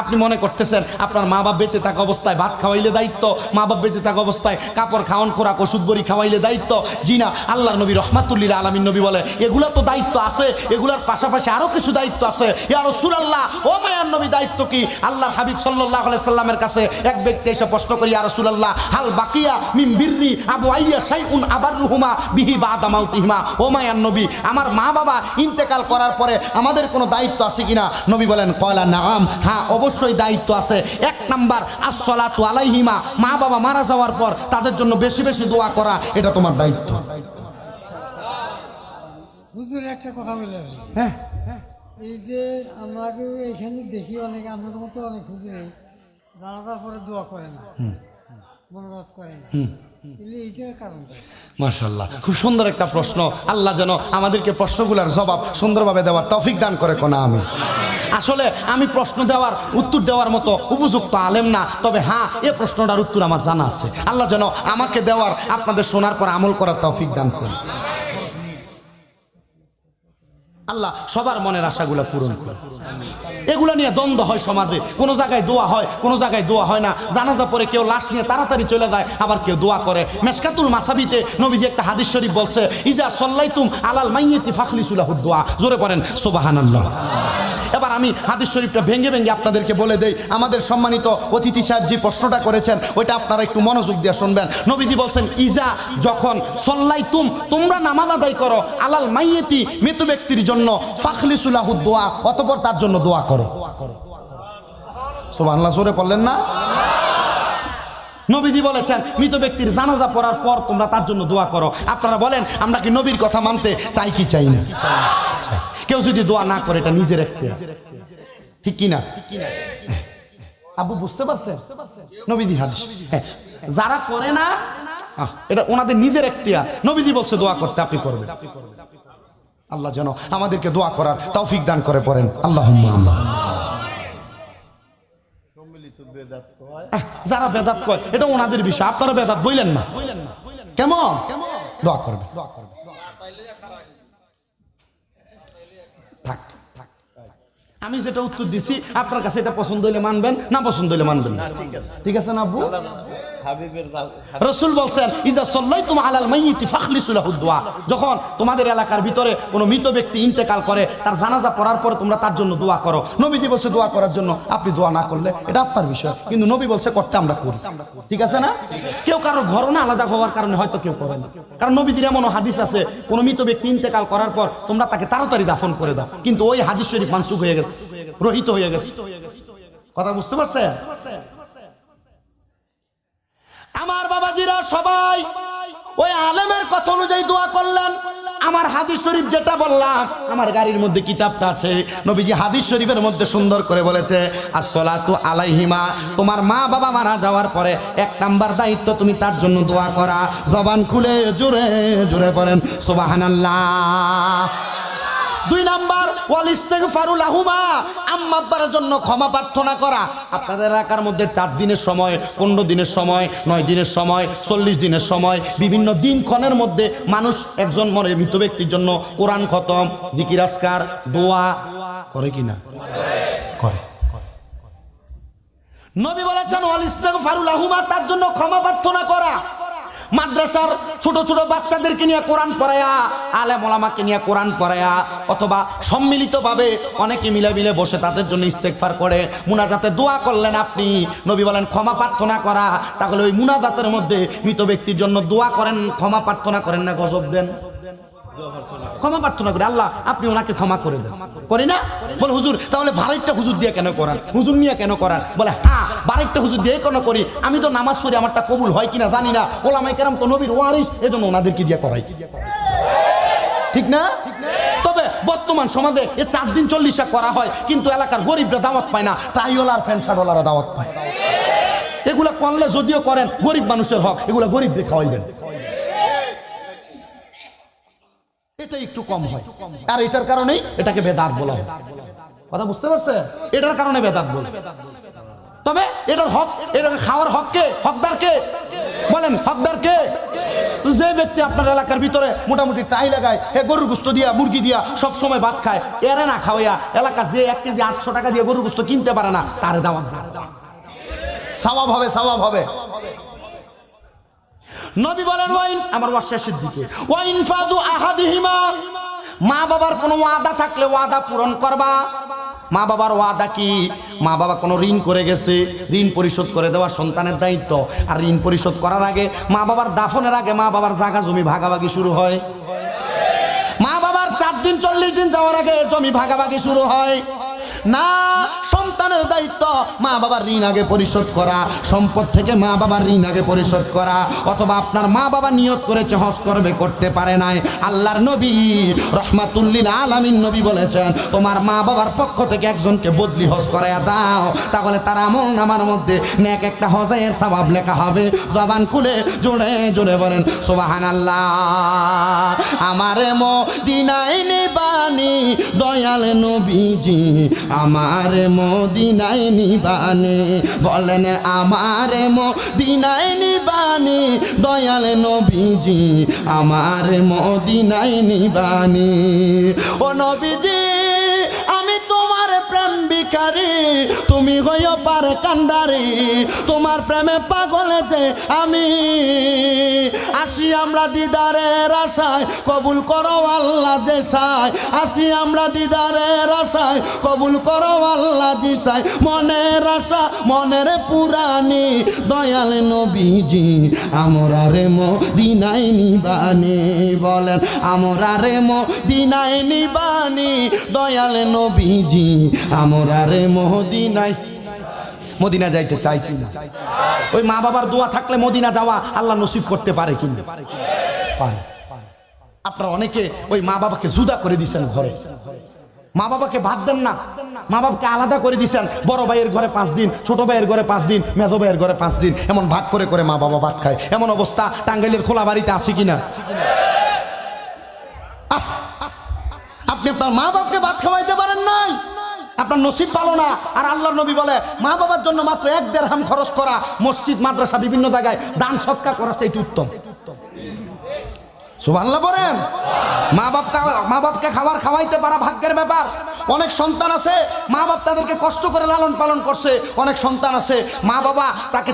আপনি মনে করতেছেন আপনার মা বাপ বেঁচে থাকা অবস্থায় ভাত খাওয়াইলে দায়িত্ব, মা বাপ বেঁচে থাকা অবস্থায় কাপড় খাওয়ান খোরাক ওষুধ বড়ি খাওয়াইলে দায়িত্ব। জি না, আল্লাহ নবী রহমাতুল্লিল আলমিন নবী বলে, এগুলা তো দায়িত্ব আছে, এগুলার পাশাপাশি আরও কিছু দায়িত্ব আছে। ইয়া রসুলাল্লাহ, ও মায়ার নবী, দায়িত্ব কি? আল্লাহর হাবিব সাল্লাহ সাল্লামের কাছে এক ব্যক্তি এসে প্রশ্ন করি, ইয়া রসুলাল্লাহ, হাল বাকিয়া মিম বিররি আবু আইয়া সাই উন আবার রুহুমা বিহি বা দামাউতিহিমা ও মায়ার নবী, আমার মা বাবা ইন্তেকাল করার পরে আমাদের কোনো দায়িত্ব আছে কিনা? নবী বলেন, কয়লা নাম হ্যাঁ অবশ্যই দায়িত্ব আছে। এক নাম্বার আসলাতু আলাইহিমা মা বাবা মারা যাওয়ার পর তাদের জন্য বেশি বেশি দোয়া করা এটা তোমার দায়িত্ব। হুজুর একটা কথা বলে হ্যাঁ। এই যে আমাকে এখানে দেখি অনেক আমাদের মতো অনেক হুজুরে। জানাজার পরে দোয়া করে না মনোজাত করে না। মাশাল্লাহ খুব সুন্দর একটা প্রশ্ন। আল্লাহ যেন আমাদেরকে প্রশ্নগুলোর জবাব সুন্দরভাবে দেওয়ার তফিক দান করে কোনা আমি আসলে আমি প্রশ্ন দেওয়ার, উত্তর দেওয়ার মতো উপযুক্ত আলেম না, তবে হ্যাঁ এ প্রশ্নটার উত্তর আমার জানা আছে। আল্লাহ যেন আমাকে দেওয়ার, আপনাদের শোনার পর আমল করার তৌফিক দান করে আল্লাহ সবার মনের আশাগুলো পূরণ করে। এগুলো নিয়ে দ্বন্দ্ব হয় সমাজে। কোনো জায়গায় দোয়া হয়, কোনো জায়গায় দোয়া হয় না। জানাজা পরে কেউ লাশ নিয়ে তাড়াতাড়ি চলে যায়, আবার কেউ দোয়া করে। মেসকাতুল মাসাবিতে নবীজি একটা হাদিস শরীফ বলছে, ইজা সল্লাই তুম আলাল মাইয়েতি ফাখলি সুলাহুদ দোয়া। জোরে পড়েন, সোবাহানাল্লাহ। এবার আমি হাদিস শরীফটা ভেঙে ভেঙে আপনাদেরকে বলে দেই। আমাদের সম্মানিত অতিথি সাহেব যে প্রশ্নটা করেছেন, ওইটা আপনারা একটু মনোযোগ দিয়ে শুনবেন। নবীজি বলছেন, ইজা যখন সল্লাই তুম তোমরা নামাজ আদায় করো, আলাল মাইয়েতি মৃত ব্যক্তির জন্য ফাখলি সুলাহুদ দোয়া, অতপর তার জন্য দোয়া করো। সোবাংলা জোরে পড়লেন না? নবীজি বলেছেন, মৃত ব্যক্তির জানাজা পড়ার পর তোমরা তার জন্য দোয়া করো। আপনারা বলেন, আমরা কি নবীর কথা মানতে চাই কি চাই না? কেউ যদি দোয়া না করে, এটা নিজের একটা। ঠিক কি না? আবু বুঝতে পারছেন? নবীজি হাদিস। হ্যাঁ। যারা করে না এটা ওনাদের নিজের এখতিয়ার। নবীজি বলছে, দোয়া করতে আপনি করবেন। আল্লাহ যেন আমাদেরকে দোয়া করার তৌফিক দান করে পড়েন। আল্লাহ আল্লাহ যারা বেদাত কয় এটা ওনাদের বিষয় আপনারা বেদাত বইলেন না। কেমন? দোয়া করবে আমি যেটা উত্তর দিছি আপনার কাছে এটা পছন্দ হইলে মানবেন না পছন্দ হইলে মানবেন না। ঠিক আছে। না আব্বু? রসুল বলছেন, ইজা সল্লাই তুমি আলাল মাইয়িতি ফাখলিসুলাহু দোয়া। যখন তোমাদের এলাকার ভিতরে কোনো মৃত ব্যক্তি ইন্তেকাল করে, তার জানাজা পড়ার পরে তোমরা তার জন্য দোয়া করো। নবীজি বলছে, দোয়া করার জন্য আপনি দোয়া না করলে এটা আপনার বিষয়। কিন্তু নবী বলছে, করতে আমরা করি। ঠিক আছে না? কেউ কারোর ঘরনা আলাদা হওয়ার কারণে হয়তো কেউ করে না। কারণ নবীজির এমন হাদিস আছে, কোনো মৃত ব্যক্তি ইন্তেকাল করার পর তোমরা তাকে তাড়াতাড়ি দাফন করে দাও। কিন্তু ওই হাদিস শরীফ মানসুখ হয়ে গেছে, রহিত হয়ে গেছে। কথা বুঝতে পারছেন? আমার বাবাজিরা সবাই ওই আলেমের কথা অনুযায়ী দোয়া করলেন। আমার হাদিস শরীফ যেটা বললাম, আমার গাড়ির মধ্যে কিতাবটা আছে। নবীজি হাদিস শরীফের মধ্যে সুন্দর করে বলেছে আর আসসালাতু আলাইহিমা তোমার মা বাবা মারা যাওয়ার পরে এক নাম্বার দায়িত্ব তুমি তার জন্য দোয়া করা। জবান খুলে জোরে জোরে পড়েন সুবহানাল্লাহ। দুই নাম্বার, ওয়াল ইস্তেগফারুল আহুমা আম্মা আব্বার জন্য ক্ষমা প্রার্থনা করা। আপনাদের এলাকার মধ্যে চার দিনের সময়, পনেরো দিনের সময়, নয় দিনের সময়, চল্লিশ দিনের সময়, বিভিন্ন দিন ক্ষণের মধ্যে মানুষ একজন মরে মৃত ব্যক্তির জন্য কোরআন খতম, জিকির আসকার দোয়া করে কি না করে নবী বলেছেন, ওয়াল ইস্তেগফারুল আহুমা তার জন্য ক্ষমা প্রার্থনা করা। মাদ্রাসার ছোট ছোট বাচ্চাদেরকে নিয়ে কোরআন পড়ায়া আলে মোলামাকে নিয়ে কোরআন পড়ায়া, অথবা সম্মিলিতভাবে অনেকে মিলে মিলে বসে তাদের জন্য ইস্তেকফার করে, মুনাজাতে দোয়া করলেন আপনি, নবী বলেন, ক্ষমা প্রার্থনা করা, তাহলে ওই মুনাজাতের মধ্যে মৃত ব্যক্তির জন্য দোয়া করেন, ক্ষমা প্রার্থনা করেন না, গজব দেন। ক্ষমা প্রার্থনা করে। আল্লাহ আপনি ওনাকে ক্ষমা করে দেন। করি না? বলে হুজুর তাহলে বারেকটা হুজুর দিয়ে কেন করান? হুজুর নিয়ে কেন করান? বলে হ্যাঁ বারেকটা হুজুর দিয়ে কেন করি? আমি তো নামাজ পড়ি আমারটা কবুল হয় কিনা জানি না। ওলামাই কেরাম তো নবীর ওয়ারিস এজন্য ওনাদেরকে দিয়ে করাই। ঠিক না? তবে বর্তমান সমাজে এ চার দিন চল্লিশা করা হয় কিন্তু এলাকার গরিবরা দাওয়াত পায় না। টাইওয়ালার ফ্যানসারওয়ালারা দাওয়াত পায়। এগুলা করলে যদিও করেন গরিব মানুষের হক এগুলা গরিবদের খাওয়াইবেন এটা একটু কম হয়। আর এটার কারণেই এটাকে বেদাত বলা হয়। কথা বুঝতে পারছে এটার কারণে বেদাত বলে। তবে এটার হক, এটাকে খাওয়ার হক কে হকদার কে বলেন হকদার কে যে ব্যক্তি আপনার এলাকার ভিতরে মোটামুটি টাই লাগায় হে গরুর গুস্ত দিয়া, মুরগি দিয়া, সব সময় ভাত খায়, এরে না খাওয়াইয়া এলাকা যে এক কেজি আটশো টাকা দিয়ে গরুর গুস্ত কিনতে পারে না, তারে দেন। সওয়াব হবে সওয়াব হবে। নবী বলেন ওয়াইন আমার ওয়াজ শেষের দিকে। ওয়াইন ফাদু আহাদিহিমা। মা বাবার কোনো ওয়াদা থাকলে ওয়াদা পূরণ করবা। মা বাবার ওয়াদা কি? মা বাবা কোনো ঋণ করে গেছে, ঋণ পরিশোধ করে দেওয়া সন্তানের দায়িত্ব। আর ঋণ পরিশোধ করার আগে মা বাবার দাফনের আগে মা বাবার জাগা জমি ভাগাভাগি শুরু হয়। মা বাবার চার দিন, চল্লিশ দিন যাওয়ার আগে জমি ভাগাভাগি শুরু হয়। না সন্তানের দায়িত্ব। মা বাবার ঋণ আগে পরিশোধ করা, সম্পদ থেকে মা বাবার ঋণ আগে পরিশোধ করা, অথবা আপনার মা বাবা নিয়ত করেছে, হজ করবে করতে পারে নাই। আল্লাহর নবী রহমাতুল্লিন আলামিন নবী বলেছেন, তোমার মা বাবার পক্ষ থেকে একজনকে বদলি হজ করাইয়া দাও। তাহলে তার আমল নামার মধ্যে নেক একটা হজের স্বভাব লেখা হবে। জবান খুলে জোরে জোরে বলেন সোবাহান আল্লাহ আমারে মো দিনাই নিবানি দয়াল নবীজি, আমার মদিনাই নিবানে, বলেন আমার মদিনায় নিবানে, দয়াল নবীজি আমার মদিনাই নিবানে। ও নবীজি, আমি তোমার প্রেম বিকারি তুমি হইও পার কান্ডারি তোমার প্রেমে পাগল যে আমি। আসি আমরা দিদারের আশায়, কবুল করো আল্লাহ যে সাই আসি আমরা দিদারের আশায়, কবুল করো আল্লাহ যে সাই মনের আশা, মনের পুরানি দয়াল নবীজি, আমরা রে দিনাই নিবানি বলেন, আমরা রে দিনাই নিবানি, দয়াল নবীজি, আমরা রে মদিনাই মদিনা যাইতে চাই চাইছি না? ওই মা বাবার দোয়া থাকলে মদিনা যাওয়া আল্লাহ নসিব করতে পারে কিন্তু পারে। আপনারা অনেকে ওই মা বাবাকে জুদা করে দিছেন ঘরে। মা বাবাকে ভাত দেন না। মা বাবাকে আলাদা করে দিছেন। বড় ভাইয়ের ঘরে পাঁচ দিন, ছোট ভাইয়ের ঘরে পাঁচ দিন, মেজো ভাইয়ের ঘরে পাঁচ দিন, এমন ভাগ করে করে মা বাবা ভাত খায়। এমন অবস্থা টাঙ্গাইলের খোলা বাড়িতে আছে কিনা! আপনি আপনার মা বাপকে ভাত খাওয়াইতে পারেন নাই? আপনার নসিব ভালো না। আর আল্লাহর নবী বলে, মা বাবার জন্য মাত্র এক দেড় হাম খরচ করা, মসজিদ, মাদ্রাসা, বিভিন্ন জায়গায় দান সৎকার করা চাইতে উত্তম। বলেন। মা মা খাবার খাওয়াইতে পারা ভাগ্যের ব্যাপার। অনেক সন্তান আছে মা তাদেরকে কষ্ট করে লালন পালন করছে। অনেক সন্তান আছে মা বাবা তাকে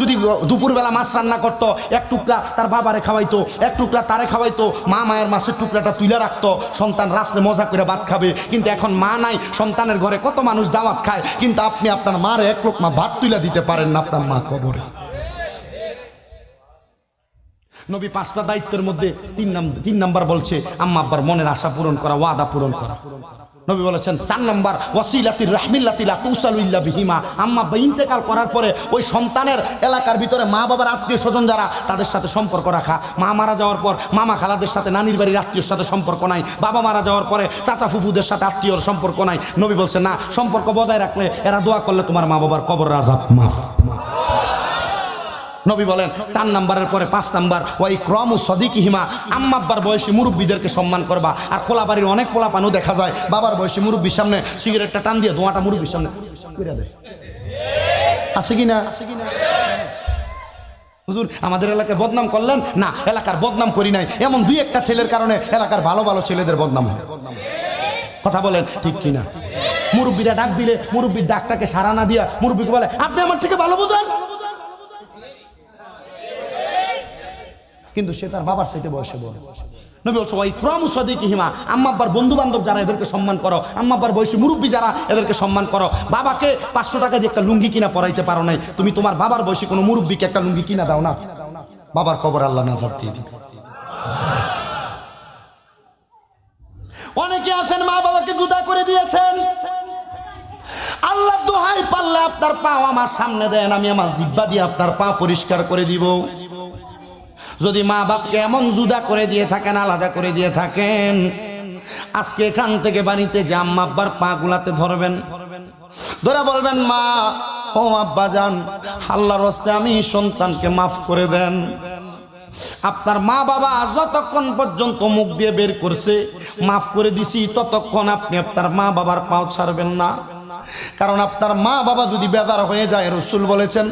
যদি দুপুরবেলা মাছ রান্না করতো, এক টুকরা তার বাবারে খাওয়াইতো, এক টুকরা তারে খাওয়াইতো, মা মায়ের টুকরাটা তুলে রাখতো, সন্তান রাত্রে মজা করে ভাত খাবে। কিন্তু এখন মা নাই, সন্তানের ঘরে কত মানুষ দাওয়াত খায়, কিন্তু আপনি আপনার মার এক লোক মা ভাত তুলে দিতে পারেন না আপনার মা কবরে। নবী পাঁচটা দায়িত্বের মধ্যে তিন তিন নাম্বার বলছে, আম্মা আব্বার মনের আশা পূরণ করা, ওয়াদা পূরণ করা। নবী বলেছেন, চার নাম্বার, ওয়াসিলাতির রাহমিল্লাতিলা তুসালুল্লাহ বিহিমা। আম্মা ইন্তেকাল করার পরে ওই সন্তানের এলাকার ভিতরে মা বাবার আত্মীয় স্বজন যারা, তাদের সাথে সম্পর্ক রাখা। মা মারা যাওয়ার পর মামা খালাদের সাথে, নানির বাড়ির আত্মীয়র সাথে সম্পর্ক নাই। বাবা মারা যাওয়ার পরে চাচা ফুফুদের সাথে আত্মীয়র সম্পর্ক নাই। নবী বলছেন না, সম্পর্ক বজায় রাখলে এরা দোয়া করলে তোমার মা বাবার কবর রাজা মাফ। নবী বলেন, চার নাম্বারের পরে পাঁচ নাম্বার ওই ক্রম ও সদিক হিমা আম্মাব্বার বয়সী মুরব্বীদেরকে সম্মান করবা। আর খোলা বাড়ির অনেক পোলা পানও দেখা যায়, বাবার বয়সী মুরব্বীর সামনে সিগারেটটা টান দিয়ে ধোঁয়াটা মুরব্বীর সামনে কইরা দেয়। আছে কি না? হুজুর, আমাদের এলাকায় বদনাম করলেন? না, এলাকার বদনাম করি নাই। এমন দুই একটা ছেলের কারণে এলাকার ভালো ভালো ছেলেদের বদনাম হয়। কথা বলেন, ঠিক কিনা? মুরব্বীরা ডাক দিলে মুরব্বীর ডাকটাকে সারা না দিয়া মুরব্বীকে বলে, আপনি আমার থেকে ভালো বোঝেন? কিন্তু সে তার বাবার সাথে বয়সে বড়। নবী সদিক হিমা আম্মা আব্বার বন্ধু বান্ধব যারা এদেরকে সম্মান করো, আম্মা আব্বার বয়সী মুরব্বী যারা এদেরকে সম্মান করো, বাবাকে পাঁচশো টাকা একটা লুঙ্গি কিনা পারো নাই, তুমি তোমার বাবার বয়সী কোনো মুরব্বীকে একটা লুঙ্গি কিনা দাও না। বাবার কবর আল্লাহ নাজার দিয়ে দিবে। অনেকে আছেন, মা বাবাকে জুদা করে দিয়েছেন। আল্লাহ দোহাই পারলে আপনার পা আমার সামনে দেন, আমি আমার জিব্বা দিয়ে আপনার পা পরিষ্কার করে দিব। যদি মা বাপকে এমন জুদা করে দিয়ে থাকেন, আলাদা করে দিয়ে থাকেন। আজকে এখান থেকে বাড়িতে যে আম্মা আব্বার পা গুলাতে ধরবেন। ধরে বলবেন, মা, ও আব্বা যান, আল্লাহর হস্তে আমি সন্তানকে মাফ করে দেন। আপনার মা বাবা যতক্ষণ পর্যন্ত মুখ দিয়ে বের করছে, মাফ করে দিছি, ততক্ষণ আপনি আপনার মা বাবার পাও ছাড়বেন না। কারণ আপনার মা বাবা যদি বেজার হয়ে যায়, রসুল বলেছেন,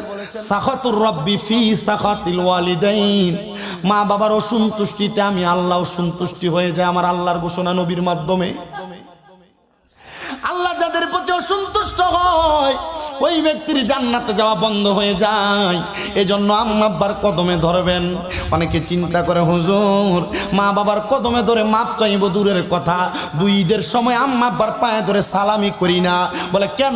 সাখাতুর রব্বি ফি সাখাতিল ওয়ালিদাইন। মা বাবার অসন্তুষ্টিতে আমি আল্লাহ অসন্তুষ্টি হয়ে যায় আমার আল্লাহর ঘোষণা নবীর মাধ্যমে। আল্লাহ যাদের প্রতি অসন্তুষ্ট হয় ওই ব্যক্তির জান্নাতে যাওয়া বন্ধ হয়ে যায়। এজন্য আম্মা আব্বার কদমে ধরবেন। অনেকে চিন্তা করে, হুজুর মা বাবার কদমে ধরে মাপ চাইব দূরের কথা। দুই ঈদের সময় আম্মা আব্বার পায়ে ধরে সালামি করি না। বলে, কেন?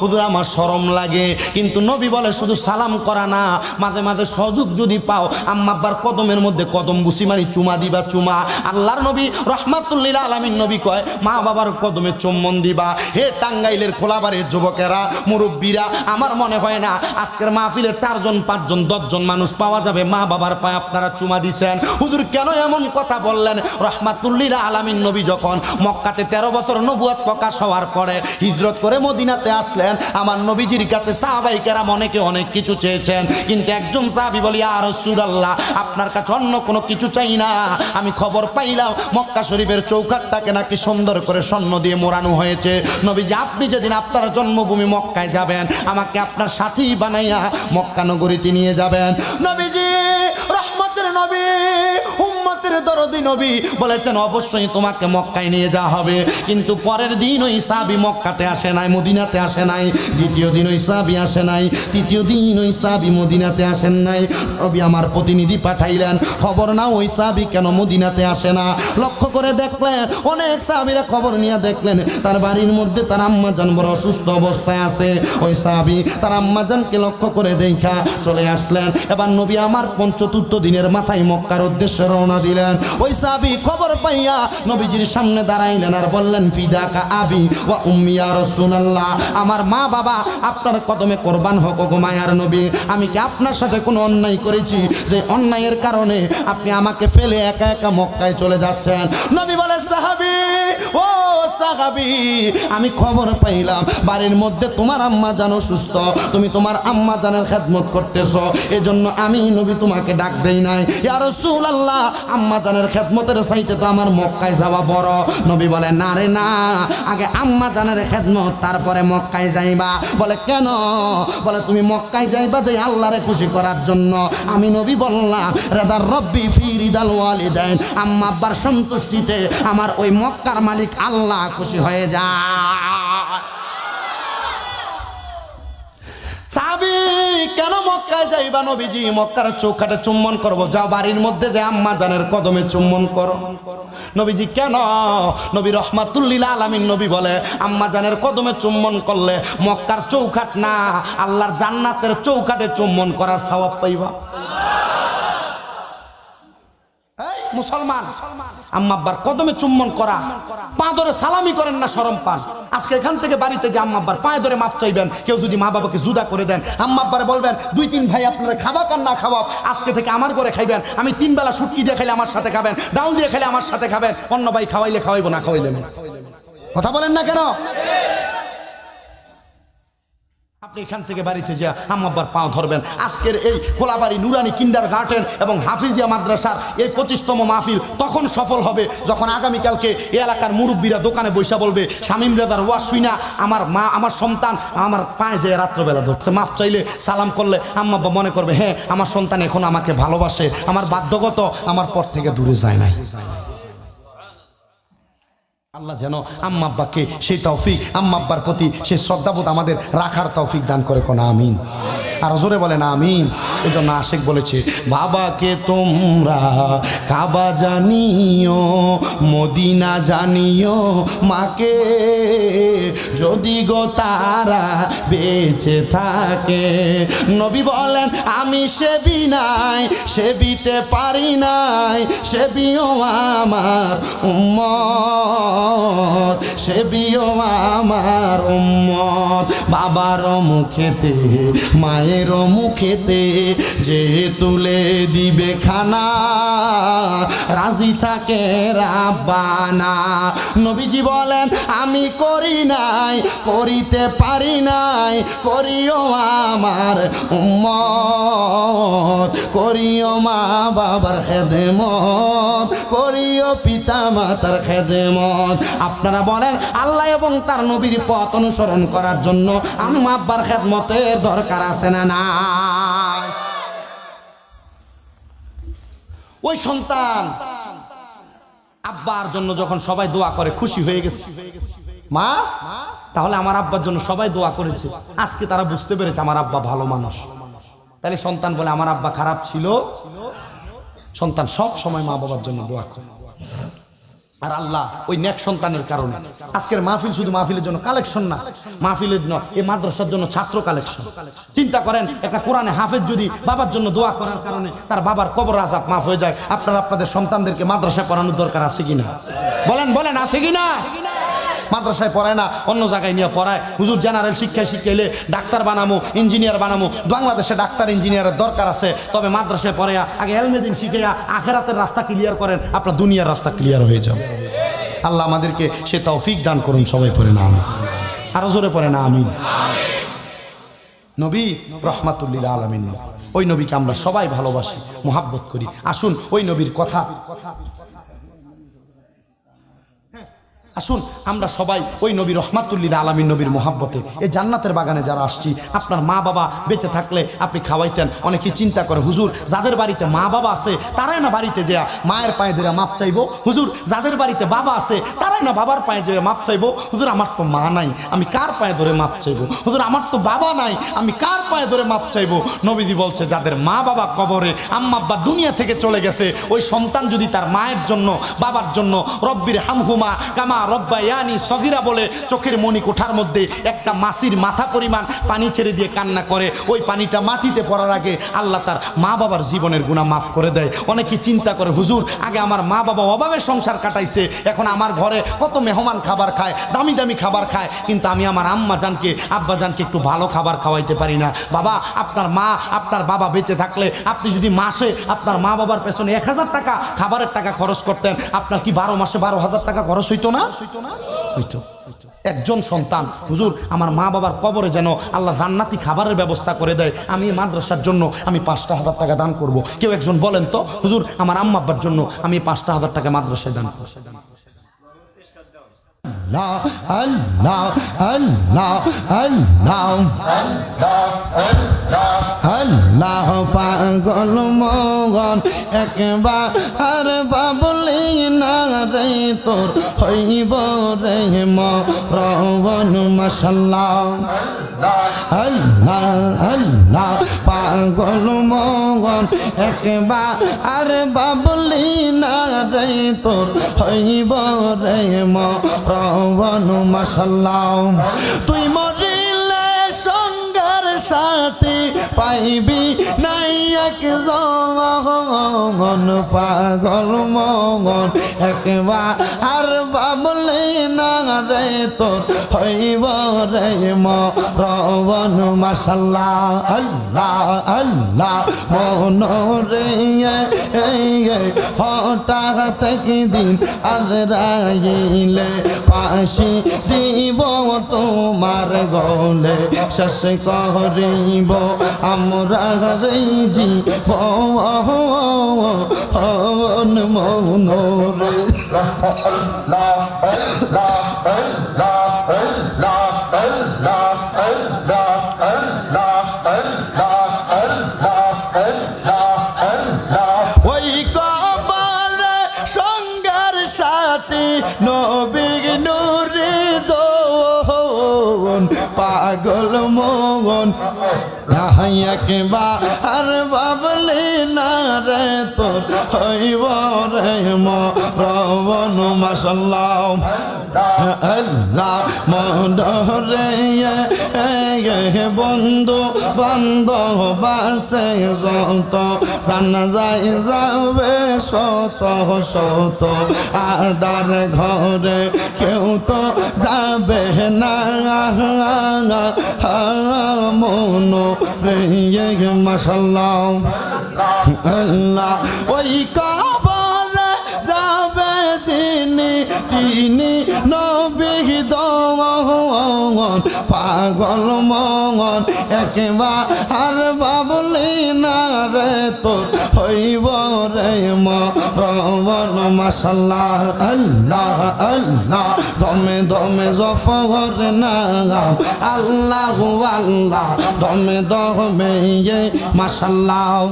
হুজুর, আমার শরম লাগে। কিন্তু নবী বলে, শুধু সালাম করা না। মাঝে মাঝে সহযোগ যদি পাও আম্মা আব্বার কদমের মধ্যে কদম বুসি মারি, চুমা দিবা, চুমা। আল্লাহর নবী রহমাতুল্লিল আলমিন নবী কয় মা বাবার কদমে চুম্বন দিবা। হে টাঙ্গাইলের খোলাবাড়ির যুবকেরা মুরব্বীরা, আমার মনে হয় না, আজকের মাহফিলে চারজন, পাঁচজন, দশজন মানুষ পাওয়া যাবে। মা বাবার পায়ে আপনারা চুমা দিছেন। হুজুর, কেন এমন কথা বললেন? রহমাতুল্লিল আলামিন নবী যখন মক্কাতে তেরো বছর নবুয়াত প্রকাশ হওয়ার পরে হিজরত করে মদিনাতে আসলেন, আমার নবীজির কাছে সাহাবাই কেরাম অনেকে অনেক কিছু চেয়েছেন। কিন্তু একজন সাহাবি বলি আর আল্লাহ আপনার কাছে অন্য কোনো কিছু চাই না। আমি খবর পাইলাম, মক্কা শরীফের চৌকাটটাকে নাকি সুন্দর করে স্বর্ণ দিয়ে মোড়ানো হয়েছে। নবীজি, আপনি যেদিন আপনার জন্মভূমি মক্কায় যাবেন আমাকে আপনার সাথী বানাইয়া মক্কা নগরীতে নিয়ে যাবেন। নবীজি রহমতের নবী। দরদি নবী বলেছেন, অবশ্যই তোমাকে মক্কায় নিয়ে যাওয়া হবে। কিন্তু পরের দিন ওই সাবি মক্কাতে আসে নাই, মদিনাতে আসে নাই। দ্বিতীয় দিন ওই সাবি আসে নাই, তৃতীয় দিন ওই সাবি মদিনাতে আসেন নাই। নবী আমার প্রতিনিধি পাঠাইলেন, খবর না ওই সাবি কেন মদিনাতে আসে না? লক্ষ্য করে দেখলেন, অনেক সাহাবিরা খবর নিয়ে দেখলেন, তার বাড়ির মধ্যে তার আম্মা জান বড় অসুস্থ অবস্থায় আছে। ওই সাহাবি তার আম্মা জানকে লক্ষ্য করে দেখা চলে আসলেন। এবার নবী আমার পঞ্চতুর্থ দিনের মাথায় মক্কার উদ্দেশ্যে রওনা দিলেন। ওই সাহাবি খবর পাইয়া নবীজির সামনে দাঁড়াইলেন আর বললেন ফিদাকা আবি ওয়া উম্মিয়া রাসূলুল্লাহ। আমার মা বাবা আপনার কদমে কোরবান হোক গো মায়ার নবী, আমি কি আপনার সাথে কোনো অন্যায় করেছি যে অন্যায়ের কারণে আপনি আমাকে ফেলে একা একা মক্কায় চলে যাচ্ছেন? নবী বলে, সাহাবি, ও সাহাবি, আমি খবর পাইলাম, বাড়ির মধ্যে তোমার আম্মা জানো সুস্থ, তুমি তোমার আম্মা জানের খেদমত করতেছ, এজন্য আমি নবী তোমাকে ডাক দেই নাই। ইয়া রাসূলুল্লাহ, আম্মা জানের খেদমতের চাইতে তো আমার মক্কায় যাওয়া বড়। নবী বলে, না রে, না। আগে আম্মা জানের খেদমত, তারপরে মক্কায় যাইবা। বলে, কেন? বলে, তুমি মক্কায় যাইবা যে আল্লাহরে খুশি করার জন্য। আমি নবী বললাম, রেদার রব্বি ফি রিদাল ওয়ালিদাইন। আম্মা আব্বার সন্তুষ্টিতে আমার ওই মক্কার মালিক আল্লাহ খুশি হয়ে যায়। সাবি কেন মক্কায় যাইবা নবীজি? মক্কার চৌকাটে চুম্বন করব। যাও বাড়ির মধ্যে যে আম্মা জানের কদমে চুম্বন করো। নবীজি, কেন? নবী রহমাতুল্লিল আলামিন নবী বলে, আম্মা জানের কদমে চুম্বন করলে মক্কার চৌখাট না, আল্লাহর জান্নাতের চৌখাটে চুম্বন করার স্বভাব পাইবা। মুসলমান। আম্মাব্বার কদমে চুম্বন করা পা ধরে সালামি করেন না সরম পান। আজকে এখান থেকে বাড়িতে যে আম্মাব্বার পায়ে ধরে মাপ চাইবেন, কেউ যদি মা বাবাকে জুদা করে দেন আম্মাব্বারে বলবেন, দুই তিন ভাই আপনারা খাবা কান না খাওয়া, আজকে থেকে আমার ঘরে খাইবেন, আমি তিন বেলা শুটকি দিয়ে খেলে আমার সাথে খাবেন, ডাউল দিয়ে খেলে আমার সাথে খাবেন, অন্য ভাই খাওয়াইলে খাওয়াইবো না, খাওয়াইলে না। কথা বলেন না কেন? আপনি এখান থেকে বাড়িতে যা আম্মাব্বার পাও ধরবেন। আজকের এই খোলাবাড়ি নুরানি কিন্ডার গার্ডেন এবং হাফিজিয়া মাদ্রাসার এই পঁচিশতম মাহফিল তখন সফল হবে যখন আগামীকালকে এই এলাকার মুরব্বীরা দোকানে বৈশা বলবে শামীম রেজার ওয়া শুইনা আমার মা, আমার সন্তান, আমার পায়ে যেয়ে রাত্রবেলা ধরছে। মাফ চাইলে সালাম করলে আম্মাব্বা মনে করবে হ্যাঁ আমার সন্তান এখন আমাকে ভালোবাসে, আমার বাধ্যগত, আমার পর থেকে দূরে যায় নাই। আল্লাহ যেন আম্মা আব্বাকে সেই তৌফিক, আম্মা আব্বার প্রতি সেই শ্রদ্ধাবোধ আমাদের রাখার তৌফিক দান করে কোন, আমিন। আর জোরে বলেন, আমিন। এই জন্য আশেক বলেছে, বাবাকে তোমরা কাবা জানিও, মদিনা জানিও, মাকে। যদি গো তারা বেঁচে থাকে, নবী বলেন, আমি সেবি নাই সেবিতে পারি নাই, সেবিও আমার উম্মত, সেবিও আমার উম্মত। বাবার মুখেতে, মায়ের মুখেতে যে তুলে দিবে খানা, রাজি থাকে রাব্বানা। নবীজি বলেন, আমি করি নাই, করিতে পারি নাই, করিও আমার উম্মত করিও মা বাবার খেদমত, করিও পিতা মাতার খেদমত। আপনারা বলেন, আল্লাহ এবং তার নবীর পথ অনুসরণ করার জন্য আম্মা আব্বার খেদমতের দরকার আছে না নাই? ওই সন্তান আব্বার জন্য যখন সবাই দোয়া করে, খুশি হয়ে গেছে। মা, তাহলে আমার আব্বার জন্য সবাই দোয়া করেছে। আজকে তারা বুঝতে পেরেছে আমার আব্বা ভালো মানুষ। তাহলে সন্তান বলে, আমার আব্বা খারাপ ছিল। সন্তান সব সময় মা বাবার জন্য দোয়া করে। আর আল্লাহ ওই নেক সন্তানের কারণে। আজকের মাহফিল শুধু মাহফিলের জন্য কালেকশন না, মাহফিলের জন্য এই মাদ্রাসার জন্য ছাত্র কালেকশন। চিন্তা করেন, একটা কোরআনে হাফেজ যদি বাবার জন্য দোয়া করার কারণে তার বাবার কবর আজাব মাফ হয়ে যায়, আপনারা আপনাদের সন্তানদেরকে মাদ্রাসা পড়ানোর দরকার আছে কিনা? বলেন বলেন, আছে কিনা? মাদ্রাসায় পড়ায় না, অন্য জায়গায় নিয়ে পড়ায়। হুজুর জেনারেল শিক্ষায় শিখাইলে ডাক্তার বানামো ইঞ্জিনিয়ার বানামো। বাংলাদেশে ডাক্তার ইঞ্জিনিয়ারের দরকার আছে। তবে মাদ্রাসায় পড়াইয়া, আগে এলমেদিন শিখাইয়া আখেরাতের রাস্তা ক্লিয়ার করেন, আপনার দুনিয়ার রাস্তা ক্লিয়ার হয়ে যাবে। আল্লাহ আমাদেরকে সে তৌফিক দান করুন, সবাই পড়ে না আমি আরও জোরে পড়ে না আমি নবী রহমাতুল্লিল আলমিন, ওই নবীকে আমরা সবাই ভালোবাসি, মোহাব্বত করি। আসুন, ওই নবীর কথা কথা আসুন, আমরা সবাই ওই নবী রহমাতুল্লিল আলমীর নবীর মোহাব্বতে, এই জান্নাতের বাগানে যারা আসছি, আপনার মা বাবা বেঁচে থাকলে আপনি খাওয়াইতেন, অনেকে চিন্তা করে, হুজুর, যাদের বাড়িতে মা বাবা আছে, তারাই না বাড়িতে যা মায়ের পায়ে ধরে মাপ চাইব? হুজুর, যাদের বাড়িতে বাবা আছে, তারাই না বাবার পায়ে ধরে মাপ চাইব? হুজুর, আমার তো মা নাই, আমি কার পায়ে ধরে মাপ চাইব? হুজুর, আমার তো বাবা নাই, আমি কার পায়ে ধরে মাপ চাইব? নবীজি বলছে, যাদের মা বাবা কবরে আম্মা আব্বা দুনিয়া থেকে চলে গেছে, ওই সন্তান যদি তার মায়ের জন্য, বাবার জন্য, রব্বির হামহুমা কামা রব্বায়ানি সগিরা বলে চোখের মণি কোঠার মধ্যে একটা মাসির মাথা পরিমাণ পানি ছেড়ে দিয়ে কান্না করে। ওই পানিটা মাটিতে পড়ার আগে আল্লাহ তার মা বাবার জীবনের গুণা মাফ করে দেয়। অনেকে চিন্তা করে, হুজুর, আগে আমার মা বাবা অভাবে সংসার কাটাইছে, এখন আমার ঘরে কত মেহমান খাবার খায়, দামি দামি খাবার খায়, কিন্তু আমি আমার আম্মা জানকে, আব্বা জানকে একটু ভালো খাবার খাওয়াইতে পারি না। বাবা, আপনার মা, আপনার বাবা বেঁচে থাকলে আপনি যদি মাসে আপনার মা বাবার পেছনে এক হাজার টাকা খাবারের টাকা খরচ করতেন, আপনার কি বারো মাসে বারো হাজার টাকা খরচ হইতো না? একজন সন্তান, হুজুর, আমার মা বাবার কবরে যেন আল্লাহ জান্নাতি খাবারের ব্যবস্থা করে দেয়, আমি মাদ্রাসার জন্য আমি পাঁচটা হাজার টাকা দান করব। কেউ একজন বলেন তো, হুজুর, আমার আম্মাব্বার জন্য আমি পাঁচটা হাজার টাকা মাদ্রাসায় দান করব। আল্লাহ আল্লাহ আল্লাহ আল্লাহ। আল্লাহ পাগল মগন, একবার বাবলি না রে তোর হইব রে মরবন মশাল্লাহ। আল্লাহ আল্লাহ পাগল মগন, একবার বাবলি না রে তোর হইব রে মরবন মশাল্লাহ। তুই মরিলে সঙ্গার সাথে পাইবি নাই এক জন পাগল মগন। একবার আর বাবলে না রে তোর হইব রে মরবন মাসাল্লাহ আল্লাহ আল্লাহ মন রে হঠাৎ দিন আজরাইলে পাশি দিব তোমার গলে, শেষ করিব আমরা রে জীব মৌন রে। ওই মাসাল্লাহ আল্লাহ বন্ধু বান্ধব বাসে যত জানা যাই যাবে শত আদার ঘরে কেউ তো যাবে না। মন রে আল্লাহ, ওই কাবারে তিনি নবী দমন পাগল মন, একবার বাবলি না রে তোর হইব রে মরবন মাসাল্লাহ আল্লাহ আল্লাহ, দমে দমে জফর নাম আল্লাহ আল্লাহ, দমে দমে মাসাল্লাহ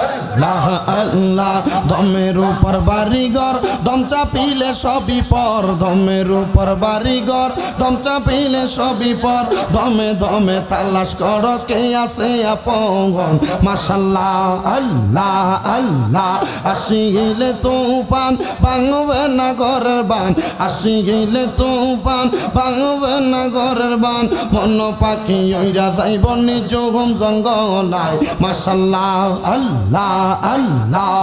আল্লাহ আল্লাহ দমের উপর বাড়িঘর, দম চাপিলে সবই পর। দমের উপর বাড়িঘর, দম চাপিলে সবই পর। দমে দমে তালাশ কর কে আছে আপন? মাসাল্লাহ আল্লাহ আল্লাহ আসি গেলে তুফান ভাঙবে না ঘরের বান। আসি গেলে তুফান ভাঙবে না ঘরের বান। মন পাখি ওইরা যাইব নিজ ঘুম জঙ্গলায়। মাসাল্লাহ আল্লাহ আল্লাহ।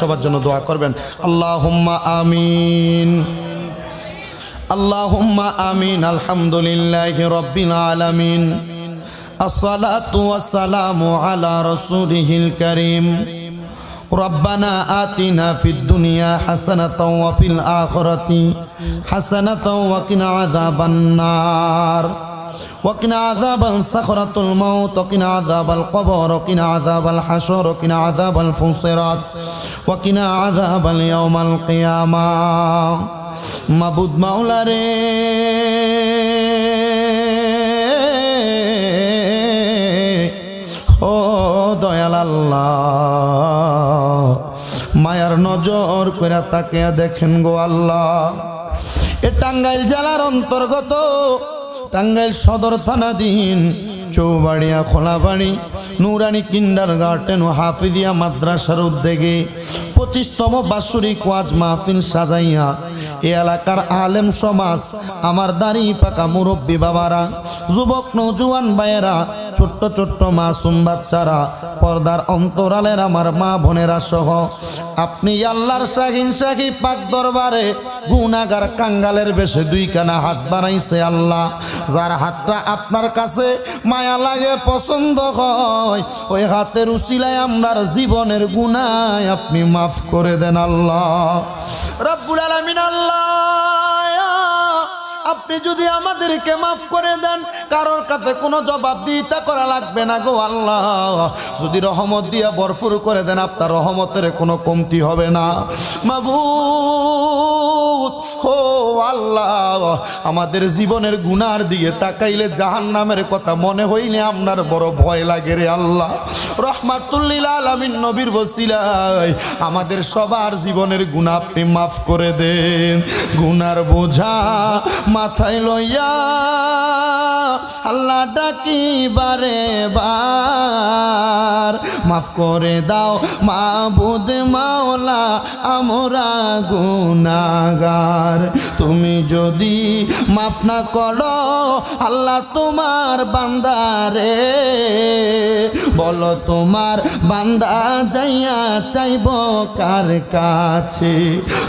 সবার জন্য দোয়া করবেন আল্লাহুম্মা আমিন আল্লাহুম্মা আমিন আলহামদুলিল্লাহি রাব্বিল আলামিন الصلاة والسلام على رسوله الكريم ربنا آتنا في الدنيا حسنة وفي الآخرة حسنة وقنا عذاب النار ওকিনা আজাব আল সাখরাতুল মৌত ওকিনা আজাব আল কবর ওকিনা আজাব আল হাসর ওকিনা আজাব আল ফুসেরাত মাবুদ ও দয়াল আল্লাহ, মায়ার নজর করে তাকে দেখেন গো আল্লাহ। এ টাঙ্গাইল জেলার অন্তর্গত টাঙ্গাইল সদর থানাধীন চৌবাড়িয়া খোলাবাড়ি, নুরানি কিন্ডার গার্ডেন ও হাফিদিয়া মাদ্রাসার উদ্যোগে পঁচিশতম বাৎসরিক ওয়াজ মাহফিল সাজাইয়া এ এলাকার আলেম সমাজ, আমার দাড়ি পাকা মুরব্বী বাবারা, যুবক নৌজুয়ান ভাইয়েরা, ছোট্ট ছোট্ট মাসুম বাচ্চারা, পর্দার অন্তরালের আমার মা বোনেরা সহ, আপনি আল্লাহর শাহিন শাহি পাক দরবারে গুনাগার কাঙ্গালের বেশে দুই কানা হাত বানাইছে আল্লাহ, যার হাতটা আপনার কাছে মায়া লাগে, পছন্দ হয়। ওই হাতের উচিলায় আমরার জীবনের গুনায় আপনি মাফ করে দেন আল্লাহ। রব্বুল আলমিন আল্লাহ আপনি যদি আমাদেরকে মাফ করে দেন, কারোর কাছে কোনো জবাব দিতে করা লাগবে না গো আল্লাহ। যদি রহমত দিয়ে ভরপুর করে দেন, আপনার রহমতের কোনো কমতি হবে না। মাবুদ ও আল্লাহ, আমাদের জীবনের গুনার দিকে তাকাইলে জাহান নামের কথা মনে হইলে আপনার বড় ভয় লাগে রে আল্লাহ। রহমাতুল্লিল নবীর বসিলায় আমাদের সবার জীবনের গুণা আপনি মাফ করে দেন। গুনার বোঝা মাথায় লইয়া আল্লাহ ডাকি বারে। বার মাফ করে দাও মাবুদ মাওলা, আমরা গুনাগার তুমি যদি মাফ না করো, আল্লাহ তোমার বান্দারে। বলো তোমার বান্দা যাইয়া চাইব কার কাছে?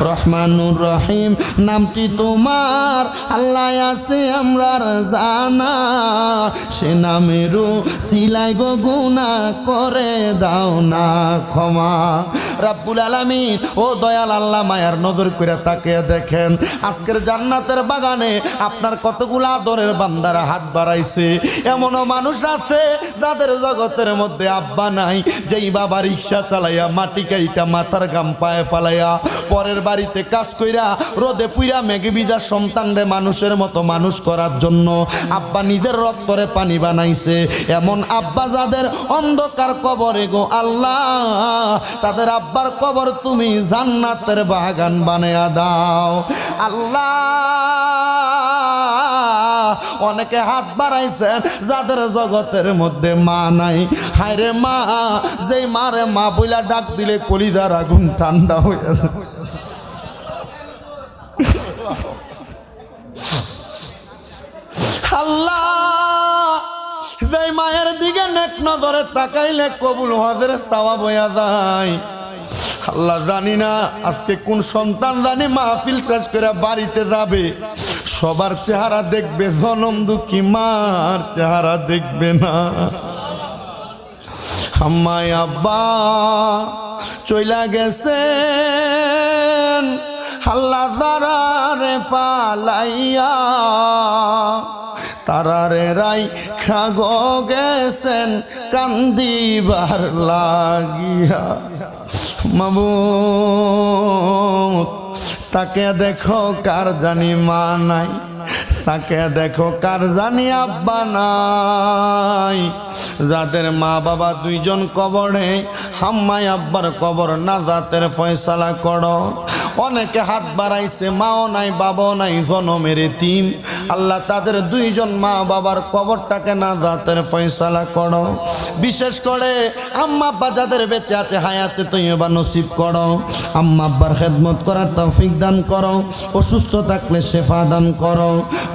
রহমানুর রহিম, নামটি তোমার আল্লাহ আছে আমরার জানা। সে নামেরও সিলাই গো গুনা করে দাও না ক্ষমা। রাব্বুল আলামিন, ও দয়াল আল্লাহ, মায়ার নজর করে তাকে দেখেন, আজকের জান্নাতের বাগানে আপনার কতগুলো আদরের বান্দারা হাত বাড়াইছে। এমনও মানুষ আছে যাদের জগতের মধ্যে আব্বা নাই, যেই বাবা রিক্সা চালাইয়া মাটি কাইটা মাথার গাম পায়ে ফালাইয়া, পরের বাড়িতে কাজ কইরা রোদে পুইরা মেঘে বিজা সন্তানরে মানুষের মতো মানুষ করার জন্য আব্বা নিজের রক্তরে পানি বানাইছে। এমন আব্বা যাদের অন্ধকার কবরে গো আল্লাহ, তাদের আব্বার কবর তুমি জান্নাতের বাগান বানায়া দাও। আল্লাহ, অনেকে হাত বাড়াইছেন যাদের জগতের মধ্যে মা নাই। হায়রে মা, যেই মারে মা বইলা ডাক দিলে কলিজার আগুন ঠান্ডা হয়ে যায়। আল্লাহ। যেই মায়ের দিকে নেক নজরে তাকাইলে কবুল হজের সাওয়া বয়া যায়। আল্লাহ জানি না আজকে কোন সন্তান জানি মাহফিল শেষ করে বাড়িতে যাবে। সবার চেহারা দেখবে জনম দুঃখী, মার চেহারা দেখবে না। আম্মাই, আব্বা, চইলা গেছেন। আল্লাহ দারারে পালাইয়া তারারে রাই খাগ গেছেন কান্দিবার লাগিয়া। মামু তাকে দেখো কার জানি মা নাই। তাকে দেখো কার জানি আব্বা নাই। যাদের মা বাবা দুইজন কবরে হাম্মাই আব্বার কবর না জাতের ফয়সালা করো। অনেকে হাত বাড়াইছে, মাও নাই, বাবাও নাই, জনমের তিম আল্লাহ তাদের দুইজন মা বাবার কবরটাকে না জাতের ফয়সালা করো। বিশেষ করে আম্মা আব্বা যাদের বেঁচে আছে, হায়াতে তুই এবার নসিব করো। আম্মা আব্বার খেদমত করার তৌফিক দান করো। অসুস্থ থাকলে শেফা দান করো।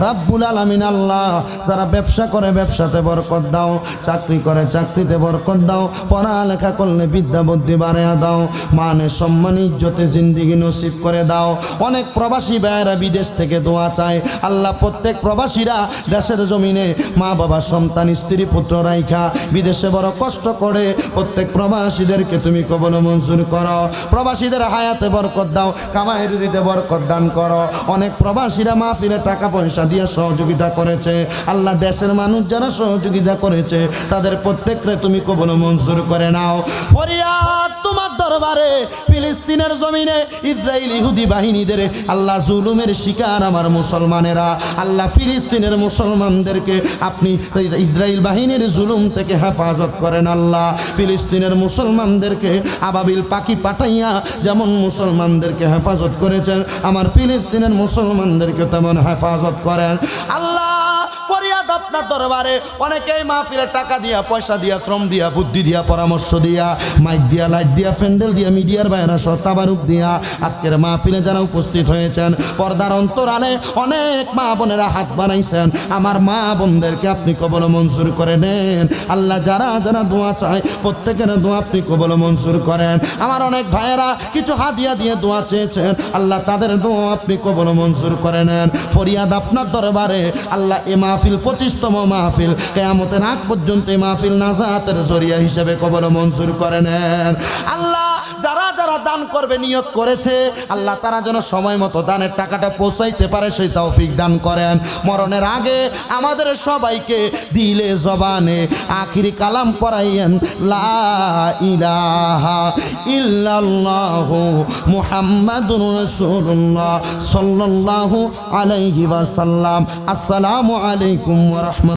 রাব্বুল আলামিন আল্লাহ, যারা ব্যবসা করে ব্যবসাতে বরকত দাও, চাকরি করে চাকরিতে বরকত দাও, পড়ালেখা করলে বিদ্যা বুদ্ধি বাড়াইয়া দাও মানে সম্মান, ইজ্জতে জিন্দিগি নসিব করে দাও। অনেক প্রবাসী ভাইয়েরা বিদেশ থেকে দোয়া চায়। আল্লাহ প্রত্যেক প্রবাসীরা দেশের জমিনে মা বাবা সন্তান, স্ত্রী, পুত্র রাইখা বিদেশে বড় কষ্ট করে। প্রত্যেক প্রবাসীদেরকে তুমি কবল মঞ্জুর করো। প্রবাসীদের হায়াতে বরকত দাও, কামাই রুদিতে বরকত দান করো। অনেক প্রবাসীরা মা মাহফিলে টাকা পয়সা দিয়ে সহযোগিতা করেছে। আল্লাহ দেশের মানুষ যারা সহযোগিতা করেছে, তাদের প্রত্যেকরে তুমি কবল মঞ্জুর করে নাও। তোমার দরবারে, ফিলিস্তিনের জমিনে ইসরায়েল ইহুদি বাহিনীদের আল্লাহ জুলুমের শিকার আমার মুসলমানেরা। আল্লাহ ফিলিস্তিনের মুসলমানদেরকে আপনি ইসরায়েল বাহিনীর জুলুম থেকে হেফাজত করেন আল্লাহ। ফিলিস্তিনের মুসলমানদেরকে আবাবিল পাখি পাঠাইয়া যেমন মুসলমানদেরকে হেফাজত করেছেন, আমার ফিলিস্তিনের মুসলমানদেরকে তেমন হেফাজত করেন। আল্লাহ আপনার দরবারে অনেকেই মাহফিলের টাকা দিয়া, পয়সা দিয়া, শ্রম দিয়া, বুদ্ধি দিয়া, পরামর্শ দিয়া, মাইক দিয়া, লাইট দিয়া, প্যান্ডেল দিয়া, মিডিয়ার বাইরা সহ তাবারুক দিয়া আজকের মাহফিলে যারা উপস্থিত হয়েছেন, পর্দার অন্তরালে অনেক মা বোনেরা হাত বানাইছেন আমার মা বোনদেরকে আপনি কবল মঞ্জুর করে নেন। আল্লাহ যারা যারা দোয়া চায়, প্রত্যেকের দোয়া আপনি কবল মঞ্জুর করেন। আমার অনেক ভাইয়েরা কিছু হাদিয়া দিয়ে দোয়া চেয়েছেন, আল্লাহ তাদের দোয়া আপনি কবল মঞ্জুর করে নেন। ফরিয়াদ আপনার দরবারে, আল্লাহ এ মাহফিল পঁচিশতম মাহফিল। কেয়ামতের আগ পর্যন্ত মাহফিল নাজাতের জরিয়া হিসেবে কবর মঞ্জুর করে নেন। আল্লাহ যারা যারা দান করবে, নিয়ত করেছে, আল্লাহ তারা যেন সময় মতো দানের টাকাটা পৌঁছাইতে পারে, সেই তৌফিক দান করেন। মরণের আগে আমাদের সবাইকে দিলে জবানে আখিরি কালাম পড়াইয়েন, লা ইলাহা ইল্লাল্লাহু মুহাম্মাদুর রাসূলুল্লাহ সাল্লাল্লাহু আলাইহি ওয়াসাল্লাম। আসসালামু আলাইকুম ওয়া রাহমাতুল্লাহ।